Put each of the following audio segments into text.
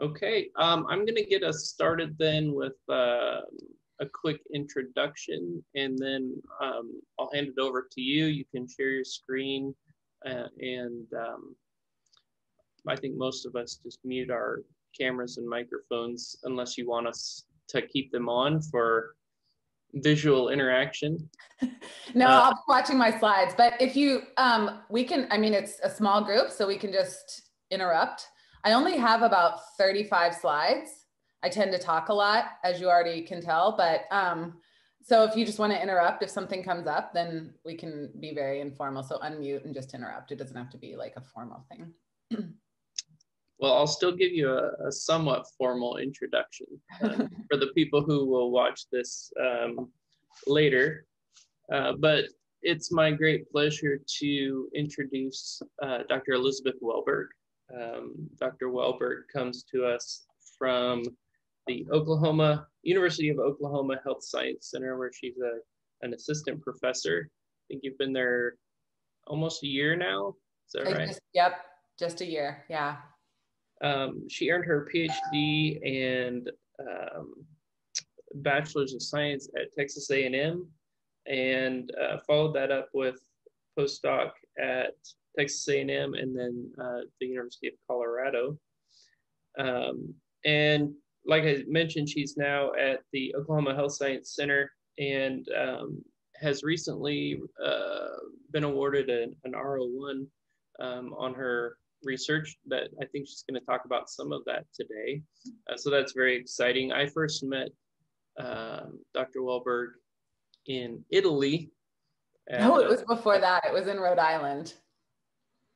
Okay, um, I'm going to get us started then with uh, a quick introduction, and then um, I'll hand it over to you. You can share your screen, uh, and um, I think most of us just mute our cameras and microphones unless you want us to keep them on for visual interaction. no, uh, I'll be watching my slides, but if you, um, we can, I mean, it's a small group, so we can just interrupt. I only have about 35 slides. I tend to talk a lot, as you already can tell, but um, so if you just want to interrupt, if something comes up, then we can be very informal. So unmute and just interrupt. It doesn't have to be like a formal thing. well, I'll still give you a, a somewhat formal introduction uh, for the people who will watch this um, later. Uh, but it's my great pleasure to introduce uh, Dr. Elizabeth Welberg. Um, Dr. Welberg comes to us from the Oklahoma University of Oklahoma Health Science Center, where she's a, an assistant professor. I think you've been there almost a year now. Is that right? Just, yep, just a year. Yeah. Um, she earned her PhD and um, bachelor's of science at Texas A&M, and uh, followed that up with postdoc at Texas A&M, and then uh, the University of Colorado. Um, and like I mentioned, she's now at the Oklahoma Health Science Center and um, has recently uh, been awarded an, an R01 um, on her research that I think she's going to talk about some of that today. Uh, so that's very exciting. I first met um, Dr. Welberg in Italy. no, it was before that. It was in Rhode Island.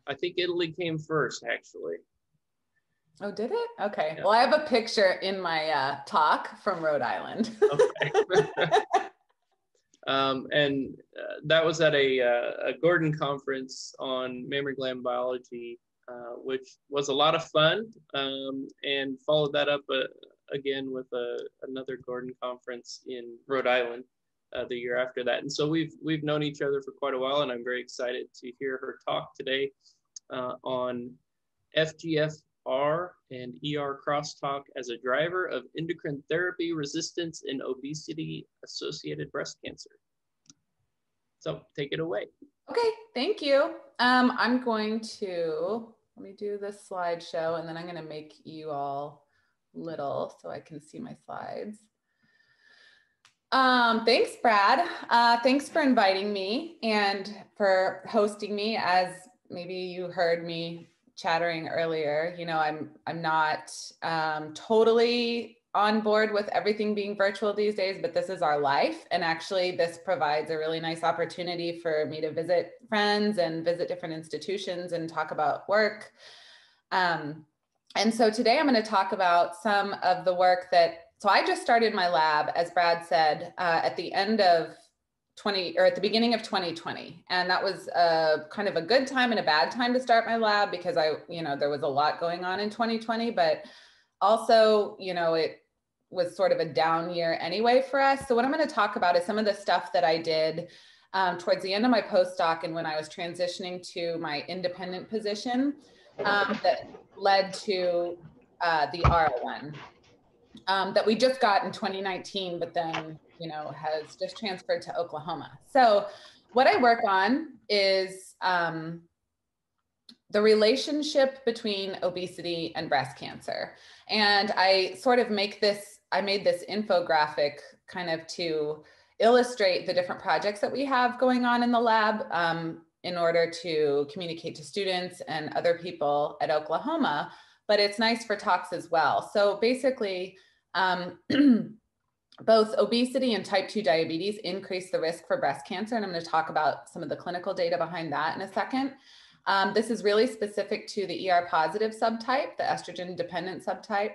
I think Italy came first, actually. Oh, did it? Okay. Yeah. Well, I have a picture in my uh, talk from Rhode Island. okay. um, and uh, that was at a, uh, a Gordon conference on mammary gland biology, uh, which was a lot of fun. Um, and followed that up uh, again with a, another Gordon conference in Rhode Island. Uh, the year after that. And so we've we've known each other for quite a while, and I'm very excited to hear her talk today uh, on FGFR and ER crosstalk as a driver of endocrine therapy resistance in obesity associated breast cancer. So take it away. Okay, thank you. Um, I'm going to let me do this slideshow, and then I'm going to make you all little so I can see my slides. Um, thanks, Brad. Uh, thanks for inviting me and for hosting me. As maybe you heard me chattering earlier, you know, I'm I'm not um, totally on board with everything being virtual these days, but this is our life, and actually, this provides a really nice opportunity for me to visit friends and visit different institutions and talk about work. Um, and so today, I'm going to talk about some of the work that so I just started my lab, as Brad said, uh, at the end of 20 or at the beginning of 2020 and that was a kind of a good time and a bad time to start my lab because i you know there was a lot going on in 2020 but also you know it was sort of a down year anyway for us. So what i'm going to talk about is some of the stuff that i did um, towards the end of my postdoc and when i was transitioning to my independent position um, that led to uh, the R01 um, that we just got in 2019, but then, you know, has just transferred to Oklahoma. So what I work on is um, the relationship between obesity and breast cancer. And I sort of make this, I made this infographic kind of to illustrate the different projects that we have going on in the lab um, in order to communicate to students and other people at Oklahoma. But it's nice for talks as well. So basically, um, both obesity and type 2 diabetes increase the risk for breast cancer. And I'm going to talk about some of the clinical data behind that in a second. Um, this is really specific to the ER positive subtype, the estrogen dependent subtype.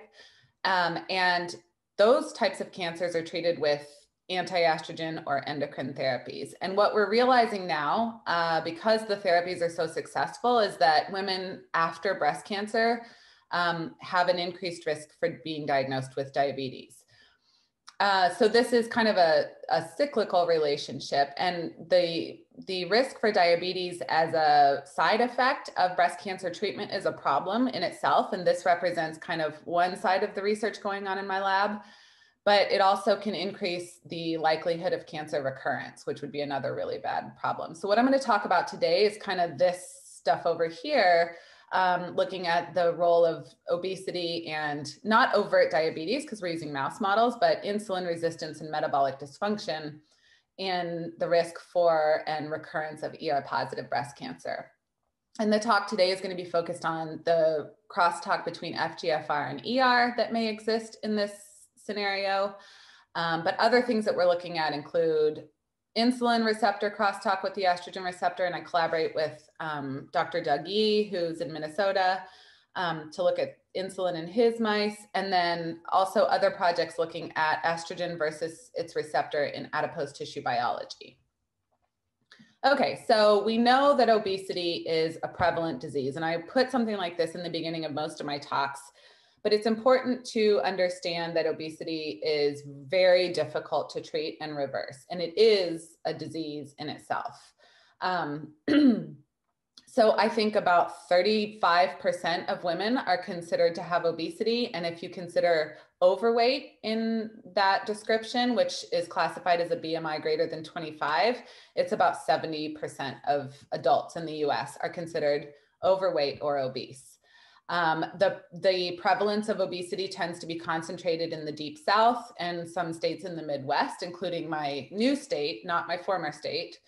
Um, and those types of cancers are treated with anti-estrogen or endocrine therapies. And what we're realizing now, uh, because the therapies are so successful, is that women after breast cancer um, have an increased risk for being diagnosed with diabetes. Uh, so this is kind of a, a cyclical relationship and the the risk for diabetes as a side effect of breast cancer treatment is a problem in itself and this represents kind of one side of the research going on in my lab but it also can increase the likelihood of cancer recurrence which would be another really bad problem so what i'm going to talk about today is kind of this stuff over here um, looking at the role of obesity and not overt diabetes because we're using mouse models, but insulin resistance and metabolic dysfunction in the risk for and recurrence of ER positive breast cancer. And the talk today is going to be focused on the crosstalk between FGFR and ER that may exist in this scenario. Um, but other things that we're looking at include insulin receptor crosstalk with the estrogen receptor, and I collaborate with um, Dr. Doug Yee, who's in Minnesota, um, to look at insulin in his mice, and then also other projects looking at estrogen versus its receptor in adipose tissue biology. Okay, so we know that obesity is a prevalent disease, and I put something like this in the beginning of most of my talks but it's important to understand that obesity is very difficult to treat and reverse, and it is a disease in itself. Um, so I think about 35% of women are considered to have obesity. And if you consider overweight in that description, which is classified as a BMI greater than 25, it's about 70% of adults in the US are considered overweight or obese. Um, the, the prevalence of obesity tends to be concentrated in the deep south and some states in the Midwest, including my new state, not my former state.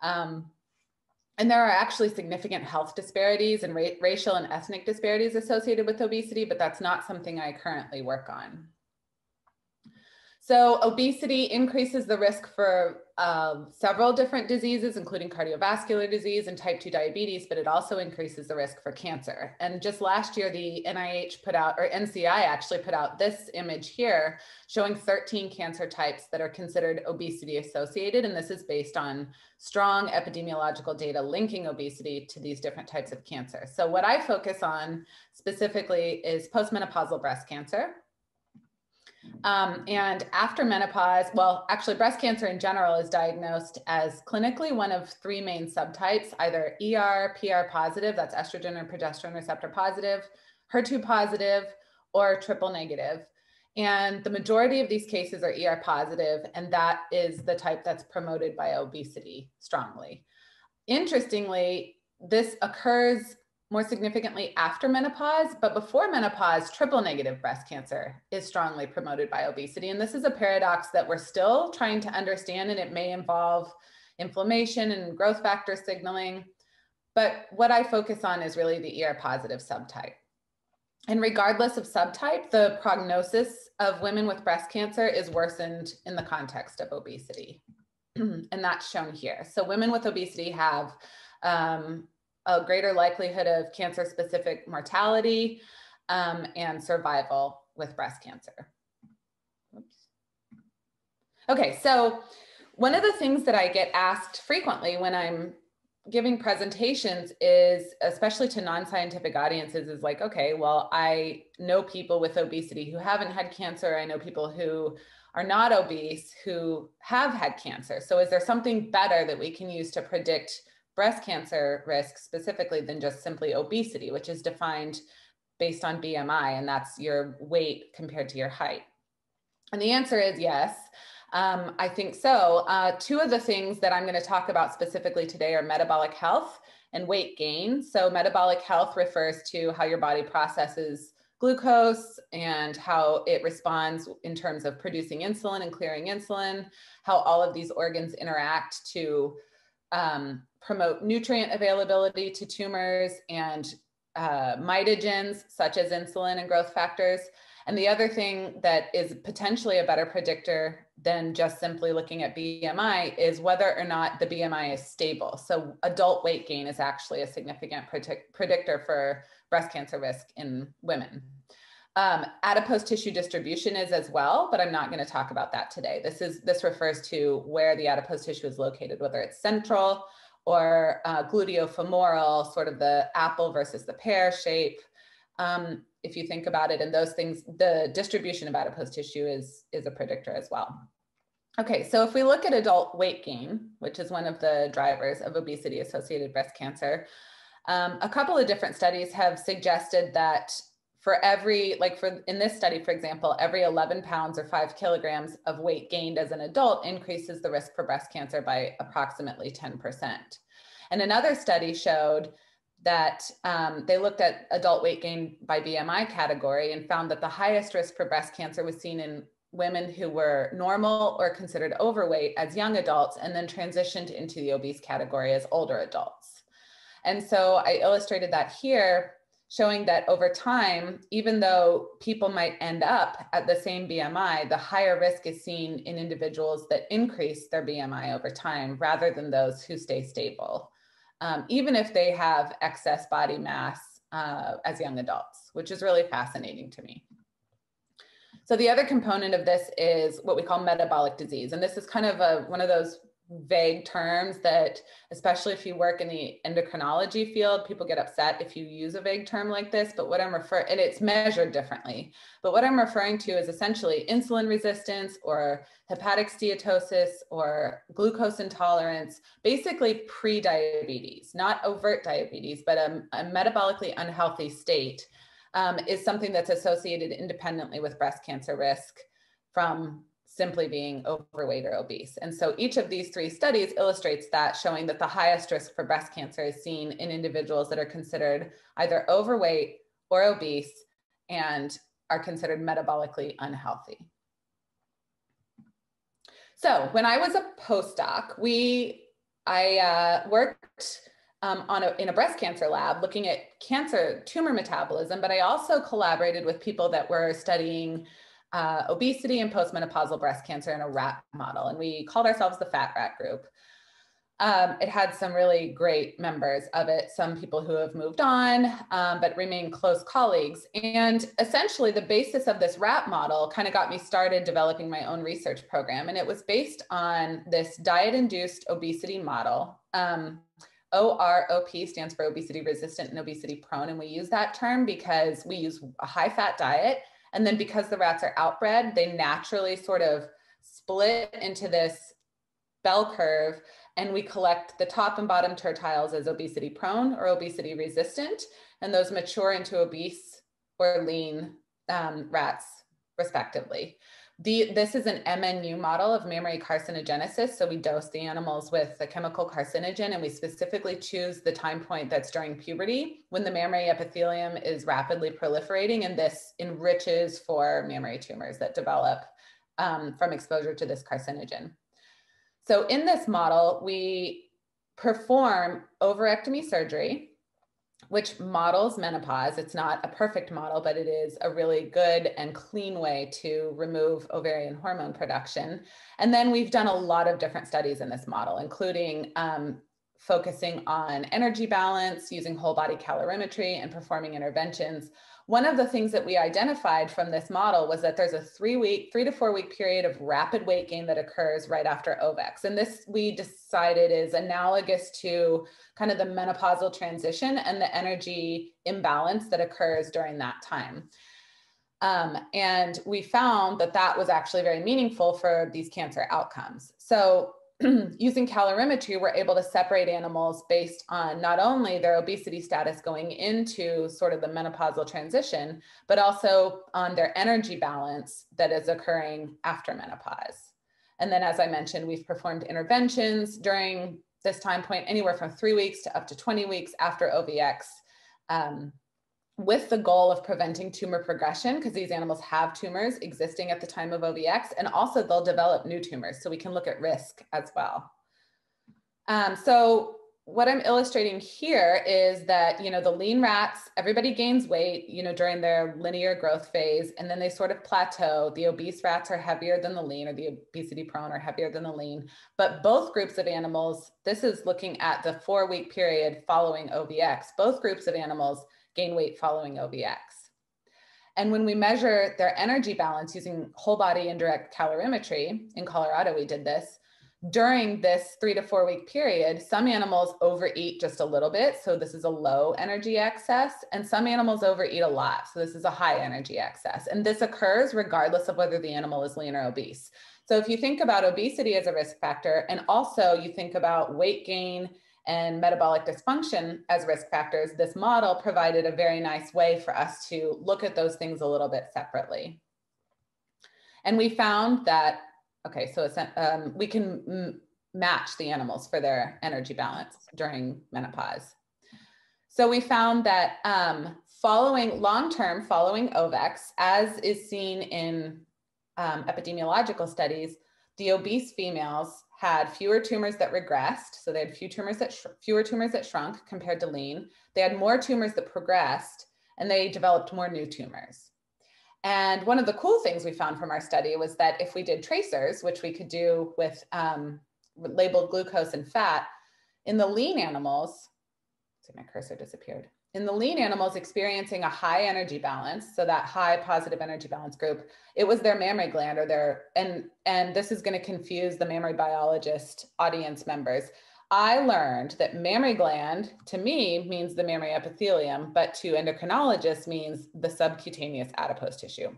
Um, and there are actually significant health disparities and ra racial and ethnic disparities associated with obesity, but that's not something I currently work on. So obesity increases the risk for um, several different diseases, including cardiovascular disease and type 2 diabetes, but it also increases the risk for cancer. And just last year, the NIH put out, or NCI actually put out this image here showing 13 cancer types that are considered obesity associated. And this is based on strong epidemiological data linking obesity to these different types of cancer. So what I focus on specifically is postmenopausal breast cancer um, and after menopause, well, actually, breast cancer in general is diagnosed as clinically one of three main subtypes either ER, PR positive, that's estrogen or progesterone receptor positive, HER2 positive, or triple negative. And the majority of these cases are ER positive, and that is the type that's promoted by obesity strongly. Interestingly, this occurs more significantly after menopause, but before menopause, triple negative breast cancer is strongly promoted by obesity. And this is a paradox that we're still trying to understand, and it may involve inflammation and growth factor signaling. But what I focus on is really the ER positive subtype. And regardless of subtype, the prognosis of women with breast cancer is worsened in the context of obesity. and that's shown here. So women with obesity have um, a greater likelihood of cancer specific mortality um, and survival with breast cancer. Oops. Okay, so one of the things that I get asked frequently when I'm giving presentations is, especially to non scientific audiences, is like, okay, well, I know people with obesity who haven't had cancer. I know people who are not obese who have had cancer. So, is there something better that we can use to predict? Breast cancer risk specifically than just simply obesity, which is defined based on BMI, and that's your weight compared to your height? And the answer is yes. Um, I think so. Uh, two of the things that I'm going to talk about specifically today are metabolic health and weight gain. So, metabolic health refers to how your body processes glucose and how it responds in terms of producing insulin and clearing insulin, how all of these organs interact to um, promote nutrient availability to tumors and uh, mitogens such as insulin and growth factors. And the other thing that is potentially a better predictor than just simply looking at BMI is whether or not the BMI is stable. So adult weight gain is actually a significant predict predictor for breast cancer risk in women. Um, adipose tissue distribution is as well, but I'm not going to talk about that today. This is this refers to where the adipose tissue is located, whether it's central or uh, gluteofemoral, sort of the apple versus the pear shape. Um, if you think about it, and those things, the distribution of adipose tissue is, is a predictor as well. Okay, so if we look at adult weight gain, which is one of the drivers of obesity associated breast cancer, um, a couple of different studies have suggested that for every, like for in this study, for example, every 11 pounds or five kilograms of weight gained as an adult increases the risk for breast cancer by approximately 10%. And another study showed that um, they looked at adult weight gain by BMI category and found that the highest risk for breast cancer was seen in women who were normal or considered overweight as young adults and then transitioned into the obese category as older adults. And so I illustrated that here, showing that over time, even though people might end up at the same BMI, the higher risk is seen in individuals that increase their BMI over time rather than those who stay stable um, even if they have excess body mass uh, as young adults, which is really fascinating to me. So the other component of this is what we call metabolic disease. And this is kind of a, one of those vague terms that especially if you work in the endocrinology field people get upset if you use a vague term like this but what i'm referring and it's measured differently. But what i'm referring to is essentially insulin resistance or hepatic steatosis or glucose intolerance basically pre-diabetes not overt diabetes but a, a metabolically unhealthy state um, is something that's associated independently with breast cancer risk from simply being overweight or obese. And so each of these three studies illustrates that, showing that the highest risk for breast cancer is seen in individuals that are considered either overweight or obese and are considered metabolically unhealthy. So when I was a postdoc, we I uh, worked um, on a, in a breast cancer lab looking at cancer tumor metabolism, but I also collaborated with people that were studying uh, obesity and postmenopausal breast cancer in a rat model. And we called ourselves the Fat Rat Group. Um, it had some really great members of it, some people who have moved on, um, but remain close colleagues. And essentially, the basis of this rat model kind of got me started developing my own research program. And it was based on this diet induced obesity model. Um, OROP stands for obesity resistant and obesity prone. And we use that term because we use a high fat diet and then because the rats are outbred, they naturally sort of split into this bell curve and we collect the top and bottom tertiles as obesity prone or obesity resistant, and those mature into obese or lean um, rats, respectively. The, this is an MNU model of mammary carcinogenesis. So we dose the animals with a chemical carcinogen and we specifically choose the time point that's during puberty when the mammary epithelium is rapidly proliferating and this enriches for mammary tumors that develop um, from exposure to this carcinogen. So in this model, we perform ovarectomy surgery which models menopause. It's not a perfect model, but it is a really good and clean way to remove ovarian hormone production. And then we've done a lot of different studies in this model, including um, focusing on energy balance, using whole body calorimetry, and performing interventions one of the things that we identified from this model was that there's a three week, three to four week period of rapid weight gain that occurs right after OVEX. And this we decided is analogous to kind of the menopausal transition and the energy imbalance that occurs during that time. Um, and we found that that was actually very meaningful for these cancer outcomes. So using calorimetry, we're able to separate animals based on not only their obesity status going into sort of the menopausal transition, but also on their energy balance that is occurring after menopause. And then, as I mentioned, we've performed interventions during this time point, anywhere from three weeks to up to 20 weeks after OVX. Um, with the goal of preventing tumor progression because these animals have tumors existing at the time of OVX and also they'll develop new tumors so we can look at risk as well. Um, so what I'm illustrating here is that, you know, the lean rats, everybody gains weight, you know, during their linear growth phase, and then they sort of plateau. The obese rats are heavier than the lean, or the obesity prone are heavier than the lean. But both groups of animals, this is looking at the four week period following OVX, both groups of animals gain weight following OVX. And when we measure their energy balance using whole body indirect calorimetry, in Colorado we did this, during this three to four week period, some animals overeat just a little bit. So this is a low energy excess, and some animals overeat a lot. So this is a high energy excess. And this occurs regardless of whether the animal is lean or obese. So if you think about obesity as a risk factor, and also you think about weight gain and metabolic dysfunction as risk factors, this model provided a very nice way for us to look at those things a little bit separately. And we found that, okay, so um, we can match the animals for their energy balance during menopause. So we found that um, following long-term following OVEX, as is seen in um, epidemiological studies, the obese females had fewer tumors that regressed. So they had few tumors that fewer tumors that shrunk compared to lean. They had more tumors that progressed and they developed more new tumors. And one of the cool things we found from our study was that if we did tracers, which we could do with um, labeled glucose and fat, in the lean animals, see my cursor disappeared in the lean animals experiencing a high energy balance so that high positive energy balance group it was their mammary gland or their and and this is going to confuse the mammary biologist audience members. I learned that mammary gland to me means the mammary epithelium but to endocrinologists means the subcutaneous adipose tissue.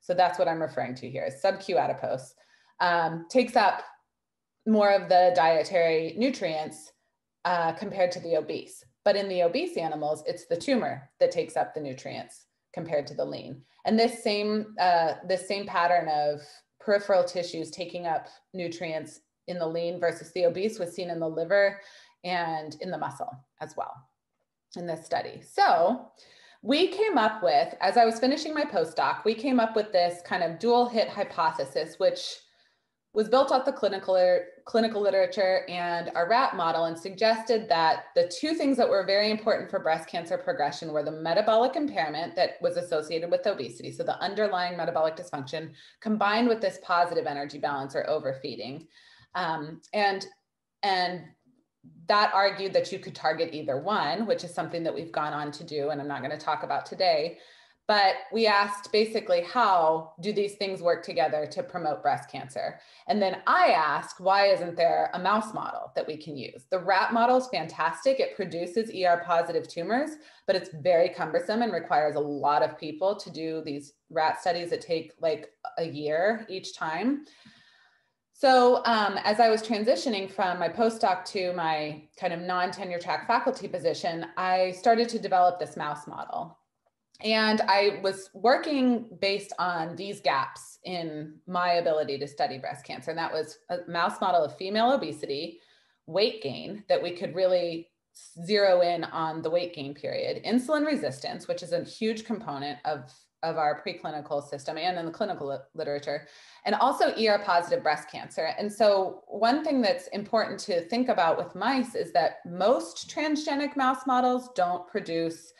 So that's what i'm referring to here subcu adipose. Um, takes up more of the dietary nutrients uh, compared to the obese but in the obese animals, it's the tumor that takes up the nutrients compared to the lean. And this same, uh, this same pattern of peripheral tissues taking up nutrients in the lean versus the obese was seen in the liver and in the muscle as well in this study. So we came up with, as I was finishing my postdoc, we came up with this kind of dual hit hypothesis, which was built off the clinical, clinical literature and our rat model and suggested that the two things that were very important for breast cancer progression were the metabolic impairment that was associated with obesity, so the underlying metabolic dysfunction combined with this positive energy balance or overfeeding. Um, and, and that argued that you could target either one, which is something that we've gone on to do, and I'm not going to talk about today. But we asked basically, how do these things work together to promote breast cancer? And then I asked, why isn't there a mouse model that we can use? The rat model is fantastic. It produces ER positive tumors, but it's very cumbersome and requires a lot of people to do these rat studies that take like a year each time. So um, as I was transitioning from my postdoc to my kind of non-tenure track faculty position, I started to develop this mouse model. And I was working based on these gaps in my ability to study breast cancer. And that was a mouse model of female obesity, weight gain, that we could really zero in on the weight gain period, insulin resistance, which is a huge component of, of our preclinical system and in the clinical literature, and also ER positive breast cancer. And so, one thing that's important to think about with mice is that most transgenic mouse models don't produce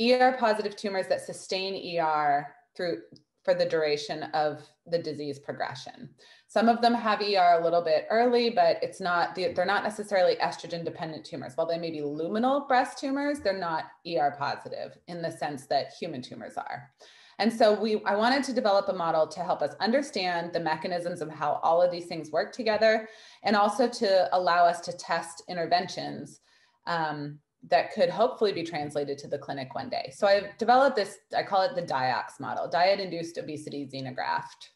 ER positive tumors that sustain ER through for the duration of the disease progression. Some of them have ER a little bit early, but it's not they're not necessarily estrogen dependent tumors. While they may be luminal breast tumors, they're not ER positive in the sense that human tumors are. And so we I wanted to develop a model to help us understand the mechanisms of how all of these things work together and also to allow us to test interventions um, that could hopefully be translated to the clinic one day. So I've developed this, I call it the DIOX model, diet induced obesity xenograft.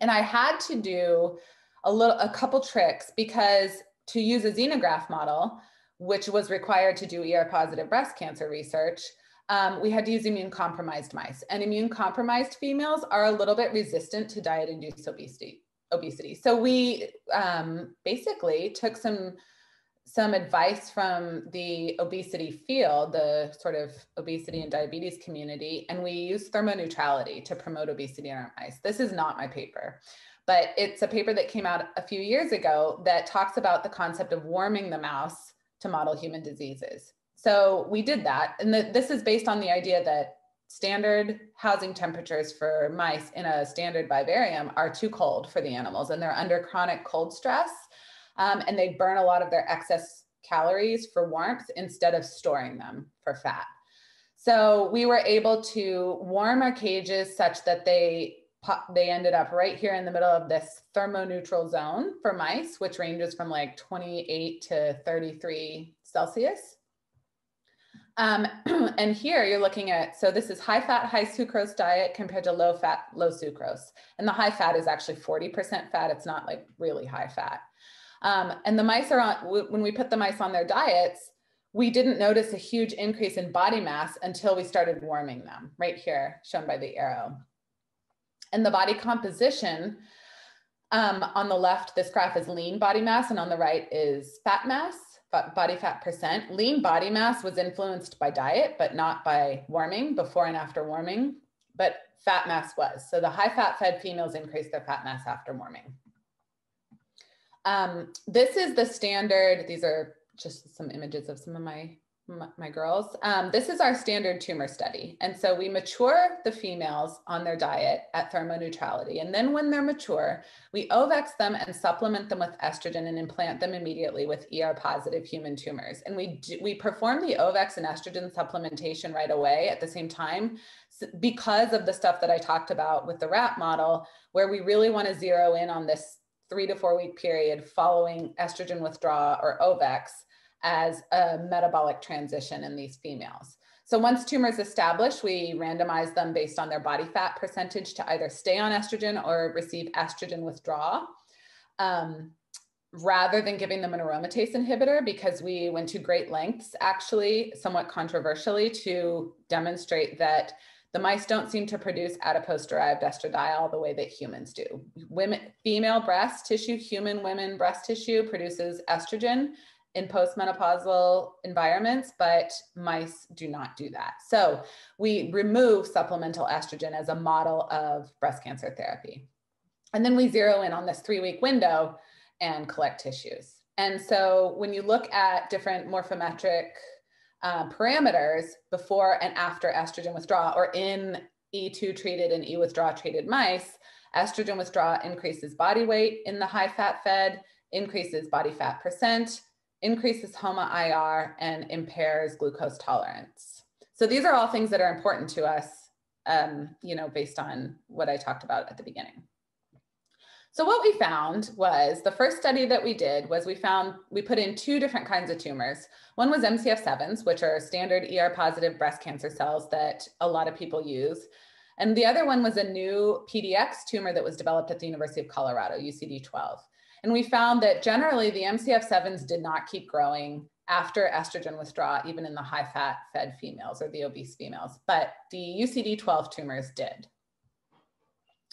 And I had to do a little, a couple tricks because to use a xenograft model, which was required to do ER positive breast cancer research, um, we had to use immune compromised mice. And immune compromised females are a little bit resistant to diet induced obesity. Obesity. So we um, basically took some some advice from the obesity field, the sort of obesity and diabetes community, and we use thermoneutrality to promote obesity in our mice. This is not my paper, but it's a paper that came out a few years ago that talks about the concept of warming the mouse to model human diseases. So we did that. And the, this is based on the idea that standard housing temperatures for mice in a standard vivarium are too cold for the animals and they're under chronic cold stress um, and they burn a lot of their excess calories for warmth instead of storing them for fat. So we were able to warm our cages such that they they ended up right here in the middle of this thermoneutral zone for mice, which ranges from like 28 to 33 Celsius. Um, and here you're looking at, so this is high fat, high sucrose diet compared to low fat, low sucrose. And the high fat is actually 40% fat. It's not like really high fat. Um, and the mice are on, when we put the mice on their diets, we didn't notice a huge increase in body mass until we started warming them, right here, shown by the arrow. And the body composition um, on the left, this graph is lean body mass, and on the right is fat mass, body fat percent. Lean body mass was influenced by diet, but not by warming, before and after warming, but fat mass was. So the high fat fed females increased their fat mass after warming. Um, this is the standard, these are just some images of some of my my girls. Um, this is our standard tumor study. And so we mature the females on their diet at thermoneutrality. And then when they're mature, we ovex them and supplement them with estrogen and implant them immediately with ER positive human tumors. And we, do, we perform the ovex and estrogen supplementation right away at the same time because of the stuff that I talked about with the rat model, where we really want to zero in on this three to four week period following estrogen withdrawal or ovex as a metabolic transition in these females. So once tumors established, we randomize them based on their body fat percentage to either stay on estrogen or receive estrogen withdrawal. Um, rather than giving them an aromatase inhibitor because we went to great lengths actually somewhat controversially to demonstrate that the mice don't seem to produce adipose derived estradiol the way that humans do women female breast tissue human women breast tissue produces estrogen in postmenopausal environments, but mice do not do that. So we remove supplemental estrogen as a model of breast cancer therapy. And then we zero in on this three week window and collect tissues. And so when you look at different morphometric uh, parameters before and after estrogen withdrawal or in E2 treated and E withdrawal treated mice, estrogen withdrawal increases body weight in the high fat fed, increases body fat percent, increases HOMA-IR, and impairs glucose tolerance. So these are all things that are important to us, um, you know, based on what I talked about at the beginning. So what we found was the first study that we did was we found we put in two different kinds of tumors. One was MCF7s, which are standard ER positive breast cancer cells that a lot of people use. And the other one was a new PDX tumor that was developed at the University of Colorado, UCD12. And we found that generally the MCF7s did not keep growing after estrogen withdrawal, even in the high fat fed females or the obese females, but the UCD12 tumors did.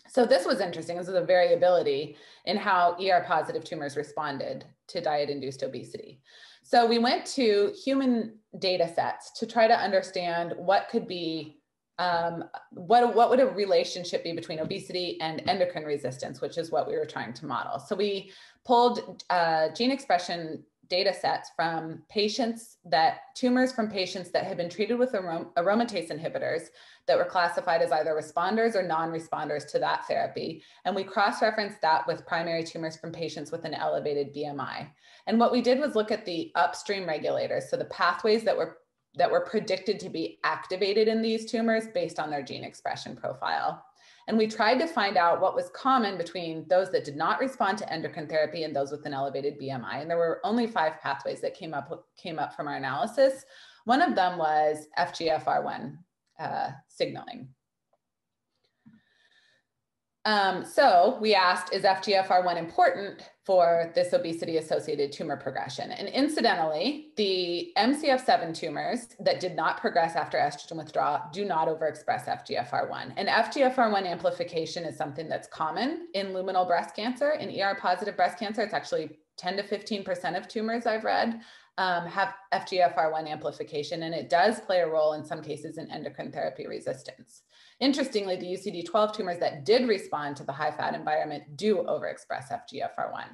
So this was interesting. This was a variability in how ER positive tumors responded to diet induced obesity. So we went to human data sets to try to understand what could be um, what, what would a relationship be between obesity and endocrine resistance, which is what we were trying to model. So we pulled uh, gene expression data sets from patients that tumors from patients that had been treated with arom aromatase inhibitors that were classified as either responders or non-responders to that therapy. And we cross-referenced that with primary tumors from patients with an elevated BMI. And what we did was look at the upstream regulators, so the pathways that were that were predicted to be activated in these tumors based on their gene expression profile. And we tried to find out what was common between those that did not respond to endocrine therapy and those with an elevated BMI. And there were only five pathways that came up, came up from our analysis. One of them was FGFR1 uh, signaling. Um, so we asked, is FGFR1 important for this obesity associated tumor progression? And incidentally, the MCF7 tumors that did not progress after estrogen withdrawal do not overexpress FGFR1. And FGFR1 amplification is something that's common in luminal breast cancer. In ER positive breast cancer, it's actually 10 to 15% of tumors I've read um, have FGFR1 amplification, and it does play a role in some cases in endocrine therapy resistance. Interestingly, the UCD12 tumors that did respond to the high fat environment do overexpress FGFR1.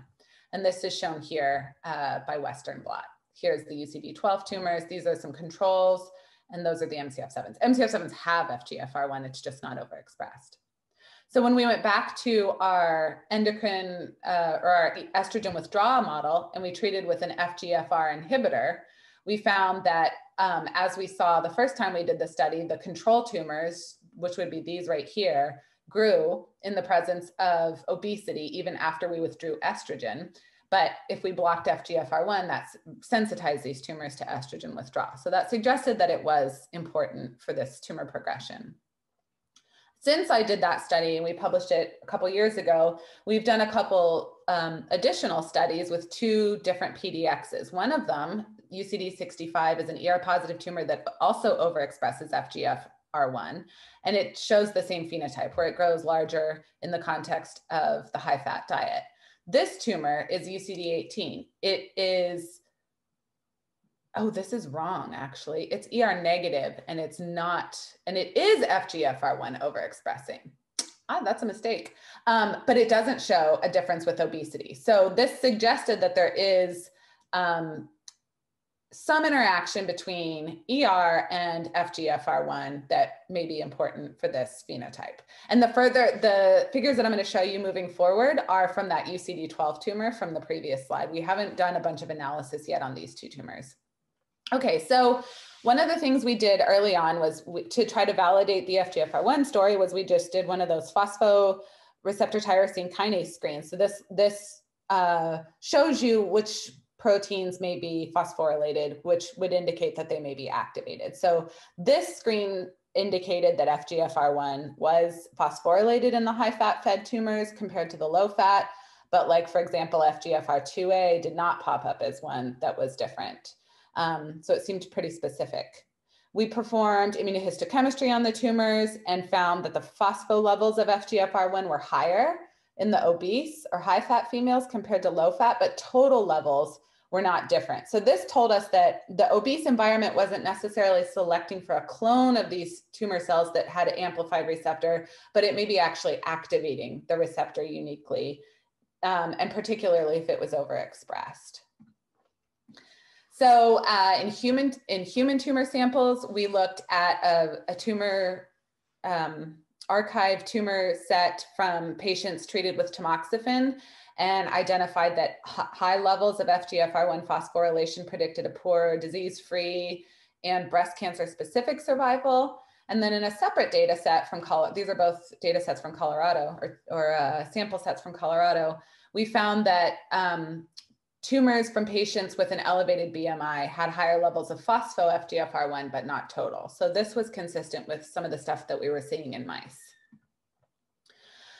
And this is shown here uh, by Western blot. Here's the UCD12 tumors. These are some controls, and those are the MCF7s. MCF7s have FGFR1, it's just not overexpressed. So when we went back to our endocrine uh, or our estrogen withdrawal model and we treated with an FGFR inhibitor, we found that um, as we saw the first time we did the study, the control tumors which would be these right here, grew in the presence of obesity even after we withdrew estrogen. But if we blocked FGFR1, that sensitized these tumors to estrogen withdrawal. So that suggested that it was important for this tumor progression. Since I did that study and we published it a couple years ago, we've done a couple um, additional studies with two different PDXs. One of them, UCD65, is an ER positive tumor that also overexpresses FGFR1, and it shows the same phenotype where it grows larger in the context of the high fat diet. This tumor is UCD18. It is, oh, this is wrong, actually. It's ER negative and it's not, and it is FGFR1 overexpressing. Ah, that's a mistake. Um, but it doesn't show a difference with obesity. So this suggested that there is um, some interaction between ER and FGFR1 that may be important for this phenotype. And the further, the figures that I'm going to show you moving forward are from that UCD12 tumor from the previous slide. We haven't done a bunch of analysis yet on these two tumors. Okay, so one of the things we did early on was to try to validate the FGFR1 story was we just did one of those phospho receptor tyrosine kinase screens. So this, this uh, shows you which proteins may be phosphorylated, which would indicate that they may be activated. So this screen indicated that FGFR1 was phosphorylated in the high fat fed tumors compared to the low fat. But like, for example, FGFR2A did not pop up as one that was different. Um, so it seemed pretty specific. We performed immunohistochemistry on the tumors and found that the phospho levels of FGFR1 were higher in the obese or high fat females compared to low fat, but total levels were not different. So this told us that the obese environment wasn't necessarily selecting for a clone of these tumor cells that had an amplified receptor, but it may be actually activating the receptor uniquely, um, and particularly if it was overexpressed. So uh, in human in human tumor samples, we looked at a, a tumor um, archive tumor set from patients treated with tamoxifen and identified that high levels of FGFR1 phosphorylation predicted a poor disease-free and breast cancer specific survival. And then in a separate data set from Colorado, these are both data sets from Colorado or, or uh, sample sets from Colorado, we found that um, tumors from patients with an elevated BMI had higher levels of phospho FGFR1, but not total. So this was consistent with some of the stuff that we were seeing in mice.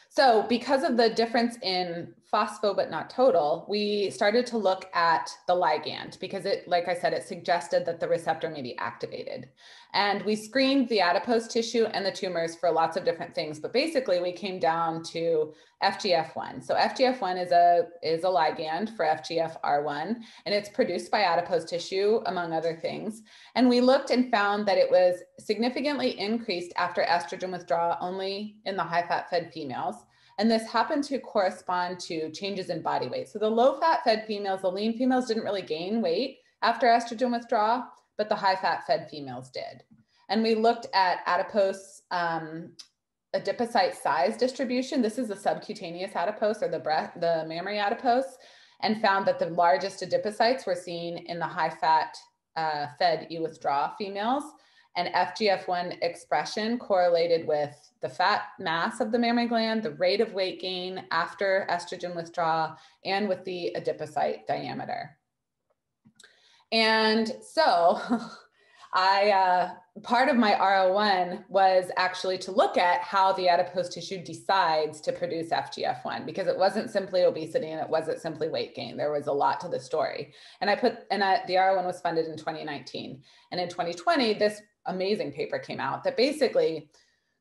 So because of the difference in phospho but not total, we started to look at the ligand because it, like I said, it suggested that the receptor may be activated. And we screened the adipose tissue and the tumors for lots of different things, but basically we came down to FGF1. So FGF1 is a is a ligand for FGFR1 and it's produced by adipose tissue among other things. And we looked and found that it was significantly increased after estrogen withdrawal only in the high fat fed females. And this happened to correspond to changes in body weight. So the low fat fed females, the lean females didn't really gain weight after estrogen withdrawal, but the high fat fed females did. And we looked at adipose um, adipocyte size distribution. This is the subcutaneous adipose or the breast, the mammary adipose, and found that the largest adipocytes were seen in the high fat uh, fed e withdraw females. And FGF1 expression correlated with the fat mass of the mammary gland, the rate of weight gain after estrogen withdrawal, and with the adipocyte diameter. And so I uh, part of my R01 was actually to look at how the adipose tissue decides to produce FGF1 because it wasn't simply obesity and it wasn't simply weight gain. There was a lot to the story. And I put, and I, the R01 was funded in 2019. And in 2020, this amazing paper came out that basically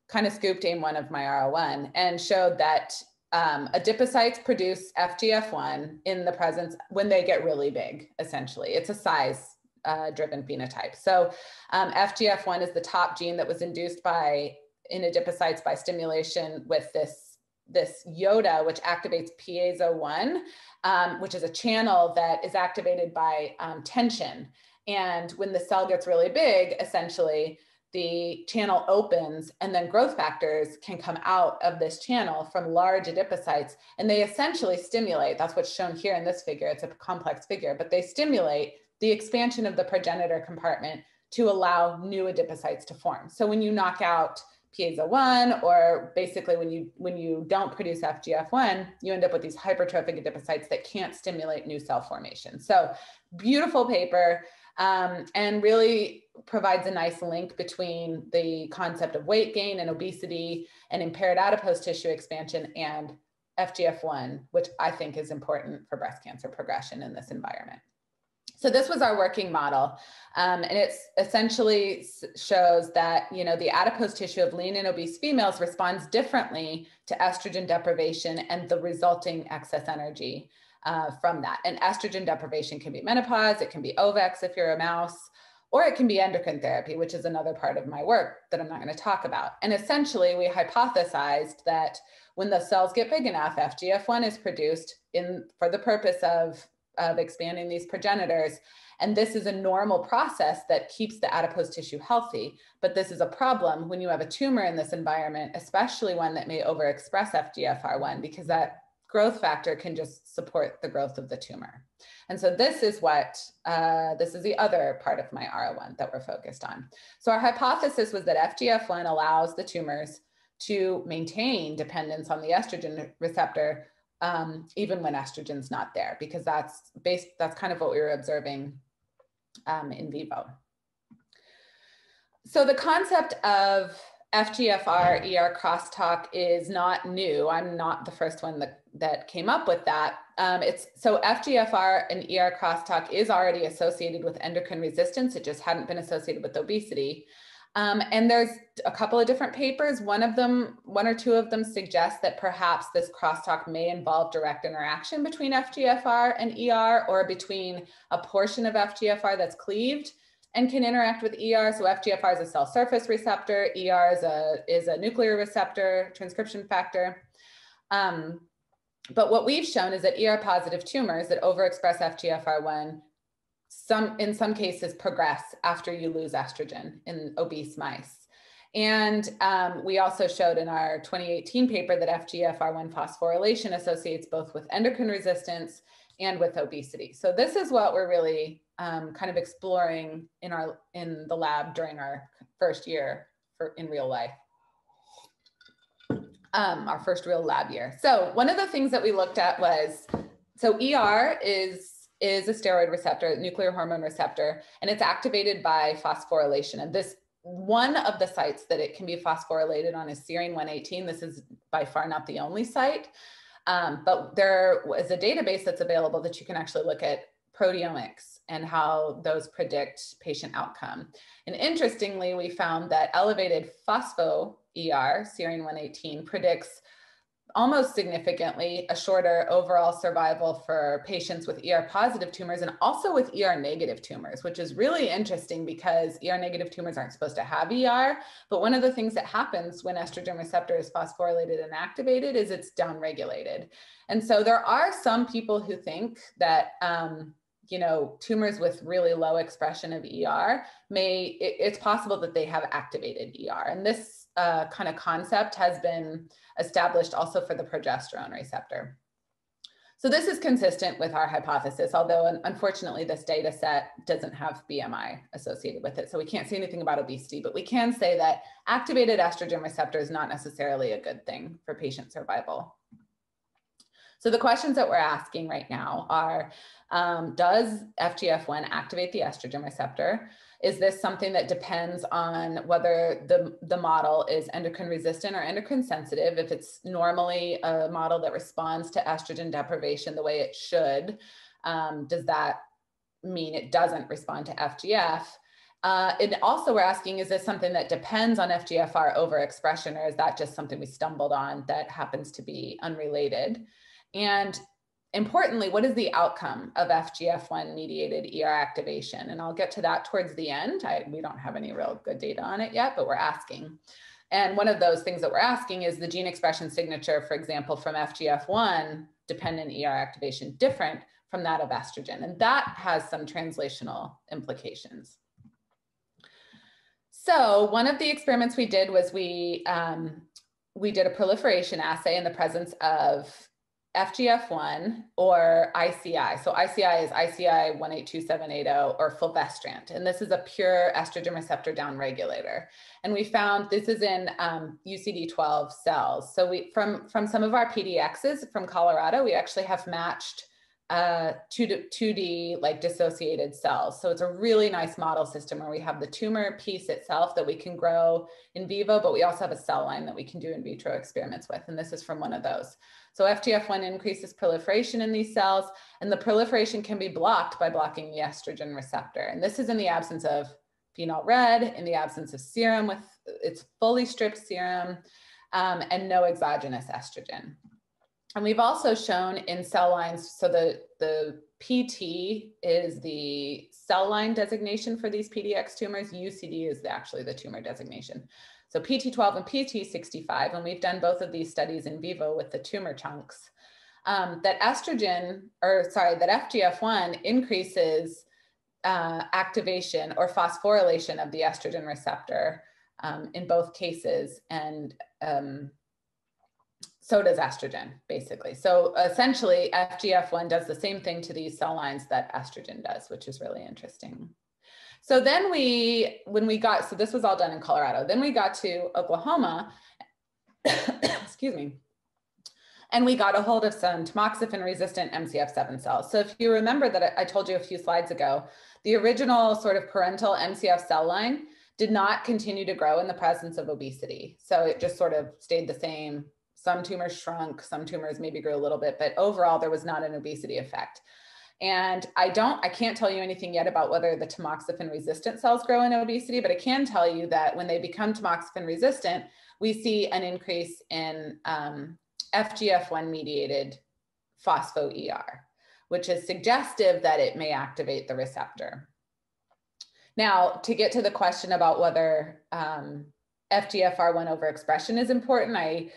kind of scooped aim one of my R01 and showed that um, adipocytes produce FGF1 in the presence when they get really big, essentially. It's a size uh, driven phenotype. So um, FGF1 is the top gene that was induced by in adipocytes by stimulation with this, this YODA, which activates piezo1, um, which is a channel that is activated by um, tension. And when the cell gets really big, essentially, the channel opens and then growth factors can come out of this channel from large adipocytes and they essentially stimulate that's what's shown here in this figure it's a complex figure but they stimulate the expansion of the progenitor compartment to allow new adipocytes to form. So when you knock out piezo1 or basically when you when you don't produce FGF1 you end up with these hypertrophic adipocytes that can't stimulate new cell formation. So beautiful paper um, and really provides a nice link between the concept of weight gain and obesity and impaired adipose tissue expansion and FGF1, which I think is important for breast cancer progression in this environment. So this was our working model. Um, and it essentially shows that, you know, the adipose tissue of lean and obese females responds differently to estrogen deprivation and the resulting excess energy uh, from that. And estrogen deprivation can be menopause, it can be Ovex if you're a mouse, or it can be endocrine therapy, which is another part of my work that I'm not going to talk about. And essentially, we hypothesized that when the cells get big enough, FGF1 is produced in for the purpose of, of expanding these progenitors. And this is a normal process that keeps the adipose tissue healthy. But this is a problem when you have a tumor in this environment, especially one that may overexpress FGFR1, because that growth factor can just support the growth of the tumor. And so this is what, uh, this is the other part of my R01 that we're focused on. So our hypothesis was that FGF1 allows the tumors to maintain dependence on the estrogen receptor um, even when estrogen's not there, because that's based, that's kind of what we were observing um, in vivo. So the concept of FGFR ER crosstalk is not new. I'm not the first one that, that came up with that. Um, it's so FGFR and ER crosstalk is already associated with endocrine resistance. It just hadn't been associated with obesity. Um, and there's a couple of different papers. One of them, one or two of them suggest that perhaps this crosstalk may involve direct interaction between FGFR and ER or between a portion of FGFR that's cleaved and can interact with ER. So FGFR is a cell surface receptor, ER is a, is a nuclear receptor, transcription factor. Um, but what we've shown is that ER positive tumors that overexpress FGFR1 some in some cases progress after you lose estrogen in obese mice. And um, we also showed in our 2018 paper that FGFR1 phosphorylation associates both with endocrine resistance and with obesity. So this is what we're really um, kind of exploring in our in the lab during our first year for in real life. Um, our first real lab year. So one of the things that we looked at was so ER is is a steroid receptor, nuclear hormone receptor, and it's activated by phosphorylation. And this one of the sites that it can be phosphorylated on is serine 118. This is by far not the only site. Um, but there is a database that's available that you can actually look at proteomics and how those predict patient outcome. And interestingly, we found that elevated phospho ER, serine 118, predicts almost significantly a shorter overall survival for patients with ER positive tumors and also with ER negative tumors, which is really interesting because ER negative tumors aren't supposed to have ER. But one of the things that happens when estrogen receptor is phosphorylated and activated is it's downregulated. And so there are some people who think that. Um, you know, tumors with really low expression of ER may, it, it's possible that they have activated ER. And this uh, kind of concept has been established also for the progesterone receptor. So this is consistent with our hypothesis, although unfortunately this data set doesn't have BMI associated with it. So we can't say anything about obesity, but we can say that activated estrogen receptor is not necessarily a good thing for patient survival. So the questions that we're asking right now are, um, does FGF1 activate the estrogen receptor? Is this something that depends on whether the, the model is endocrine resistant or endocrine sensitive? If it's normally a model that responds to estrogen deprivation the way it should, um, does that mean it doesn't respond to FGF? Uh, and also we're asking, is this something that depends on FGFR overexpression or is that just something we stumbled on that happens to be unrelated? And importantly, what is the outcome of FGF1 mediated ER activation? And I'll get to that towards the end. I, we don't have any real good data on it yet, but we're asking. And one of those things that we're asking is the gene expression signature, for example, from FGF1 dependent ER activation different from that of estrogen? And that has some translational implications. So one of the experiments we did was we, um, we did a proliferation assay in the presence of FGF1 or ICI. So ICI is ICI 182780 or fulvestrant. And this is a pure estrogen receptor downregulator. And we found this is in um, UCD12 cells. So we from, from some of our PDXs from Colorado, we actually have matched uh, 2D, 2D like dissociated cells. So it's a really nice model system where we have the tumor piece itself that we can grow in vivo, but we also have a cell line that we can do in vitro experiments with. And this is from one of those. So FGF1 increases proliferation in these cells, and the proliferation can be blocked by blocking the estrogen receptor. And this is in the absence of phenol red, in the absence of serum with its fully stripped serum, um, and no exogenous estrogen. And we've also shown in cell lines, so the, the PT is the cell line designation for these PDX tumors. UCD is actually the tumor designation. So PT12 and PT65, and we've done both of these studies in vivo with the tumor chunks, um, that estrogen, or sorry, that FGF1 increases uh, activation or phosphorylation of the estrogen receptor um, in both cases. And um, so does estrogen, basically. So essentially, FGF1 does the same thing to these cell lines that estrogen does, which is really interesting. So then we, when we got, so this was all done in Colorado. Then we got to Oklahoma, excuse me, and we got a hold of some tamoxifen resistant MCF7 cells. So if you remember that I told you a few slides ago, the original sort of parental MCF cell line did not continue to grow in the presence of obesity. So it just sort of stayed the same. Some tumors shrunk, some tumors maybe grew a little bit, but overall there was not an obesity effect. And I don't, I can't tell you anything yet about whether the tamoxifen resistant cells grow in obesity, but I can tell you that when they become tamoxifen resistant, we see an increase in um, FGF1 mediated phospho ER, which is suggestive that it may activate the receptor. Now, to get to the question about whether um, FGFR1 overexpression is important, I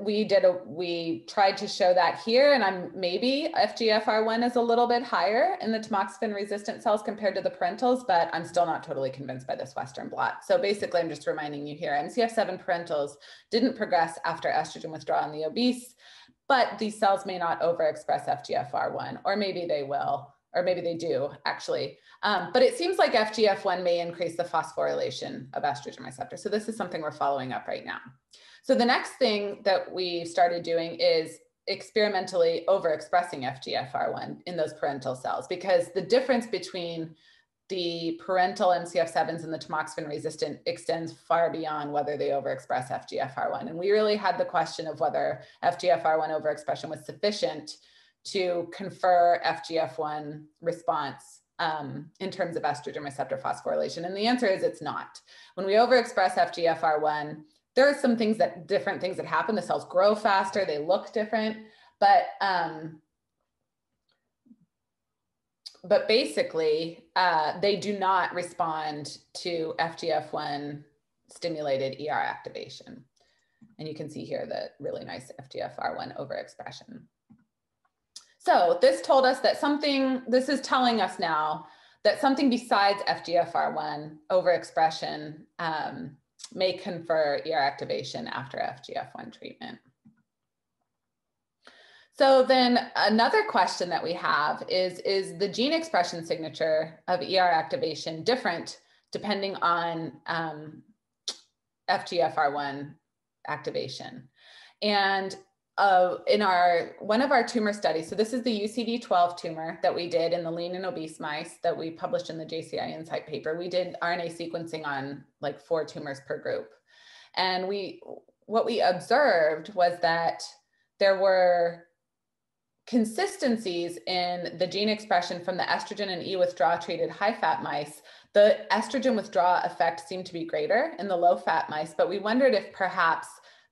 we did a we tried to show that here and i'm maybe fgfr1 is a little bit higher in the tamoxifen resistant cells compared to the parentals but i'm still not totally convinced by this western blot so basically i'm just reminding you here mcf7 parentals didn't progress after estrogen withdrawal in the obese but these cells may not overexpress fgfr1 or maybe they will or maybe they do actually. Um, but it seems like FGF1 may increase the phosphorylation of estrogen receptor. So this is something we're following up right now. So the next thing that we started doing is experimentally overexpressing FGFR1 in those parental cells because the difference between the parental MCF7s and the tamoxifen resistant extends far beyond whether they overexpress FGFR1. And we really had the question of whether FGFR1 overexpression was sufficient to confer FGF1 response um, in terms of estrogen receptor phosphorylation. And the answer is it's not. When we overexpress FGFR1, there are some things that different things that happen. The cells grow faster, they look different, but um, but basically, uh, they do not respond to FGF1 stimulated ER activation. And you can see here the really nice FGFR1 overexpression. So this told us that something, this is telling us now that something besides FGFR1 overexpression um, may confer ER activation after FGF1 treatment. So then another question that we have is, is the gene expression signature of ER activation different depending on um, FGFR1 activation? And uh, in our one of our tumor studies, so this is the UCD12 tumor that we did in the lean and obese mice that we published in the JCI Insight paper. We did RNA sequencing on like four tumors per group, and we what we observed was that there were consistencies in the gene expression from the estrogen and E withdrawal treated high fat mice. The estrogen withdrawal effect seemed to be greater in the low fat mice, but we wondered if perhaps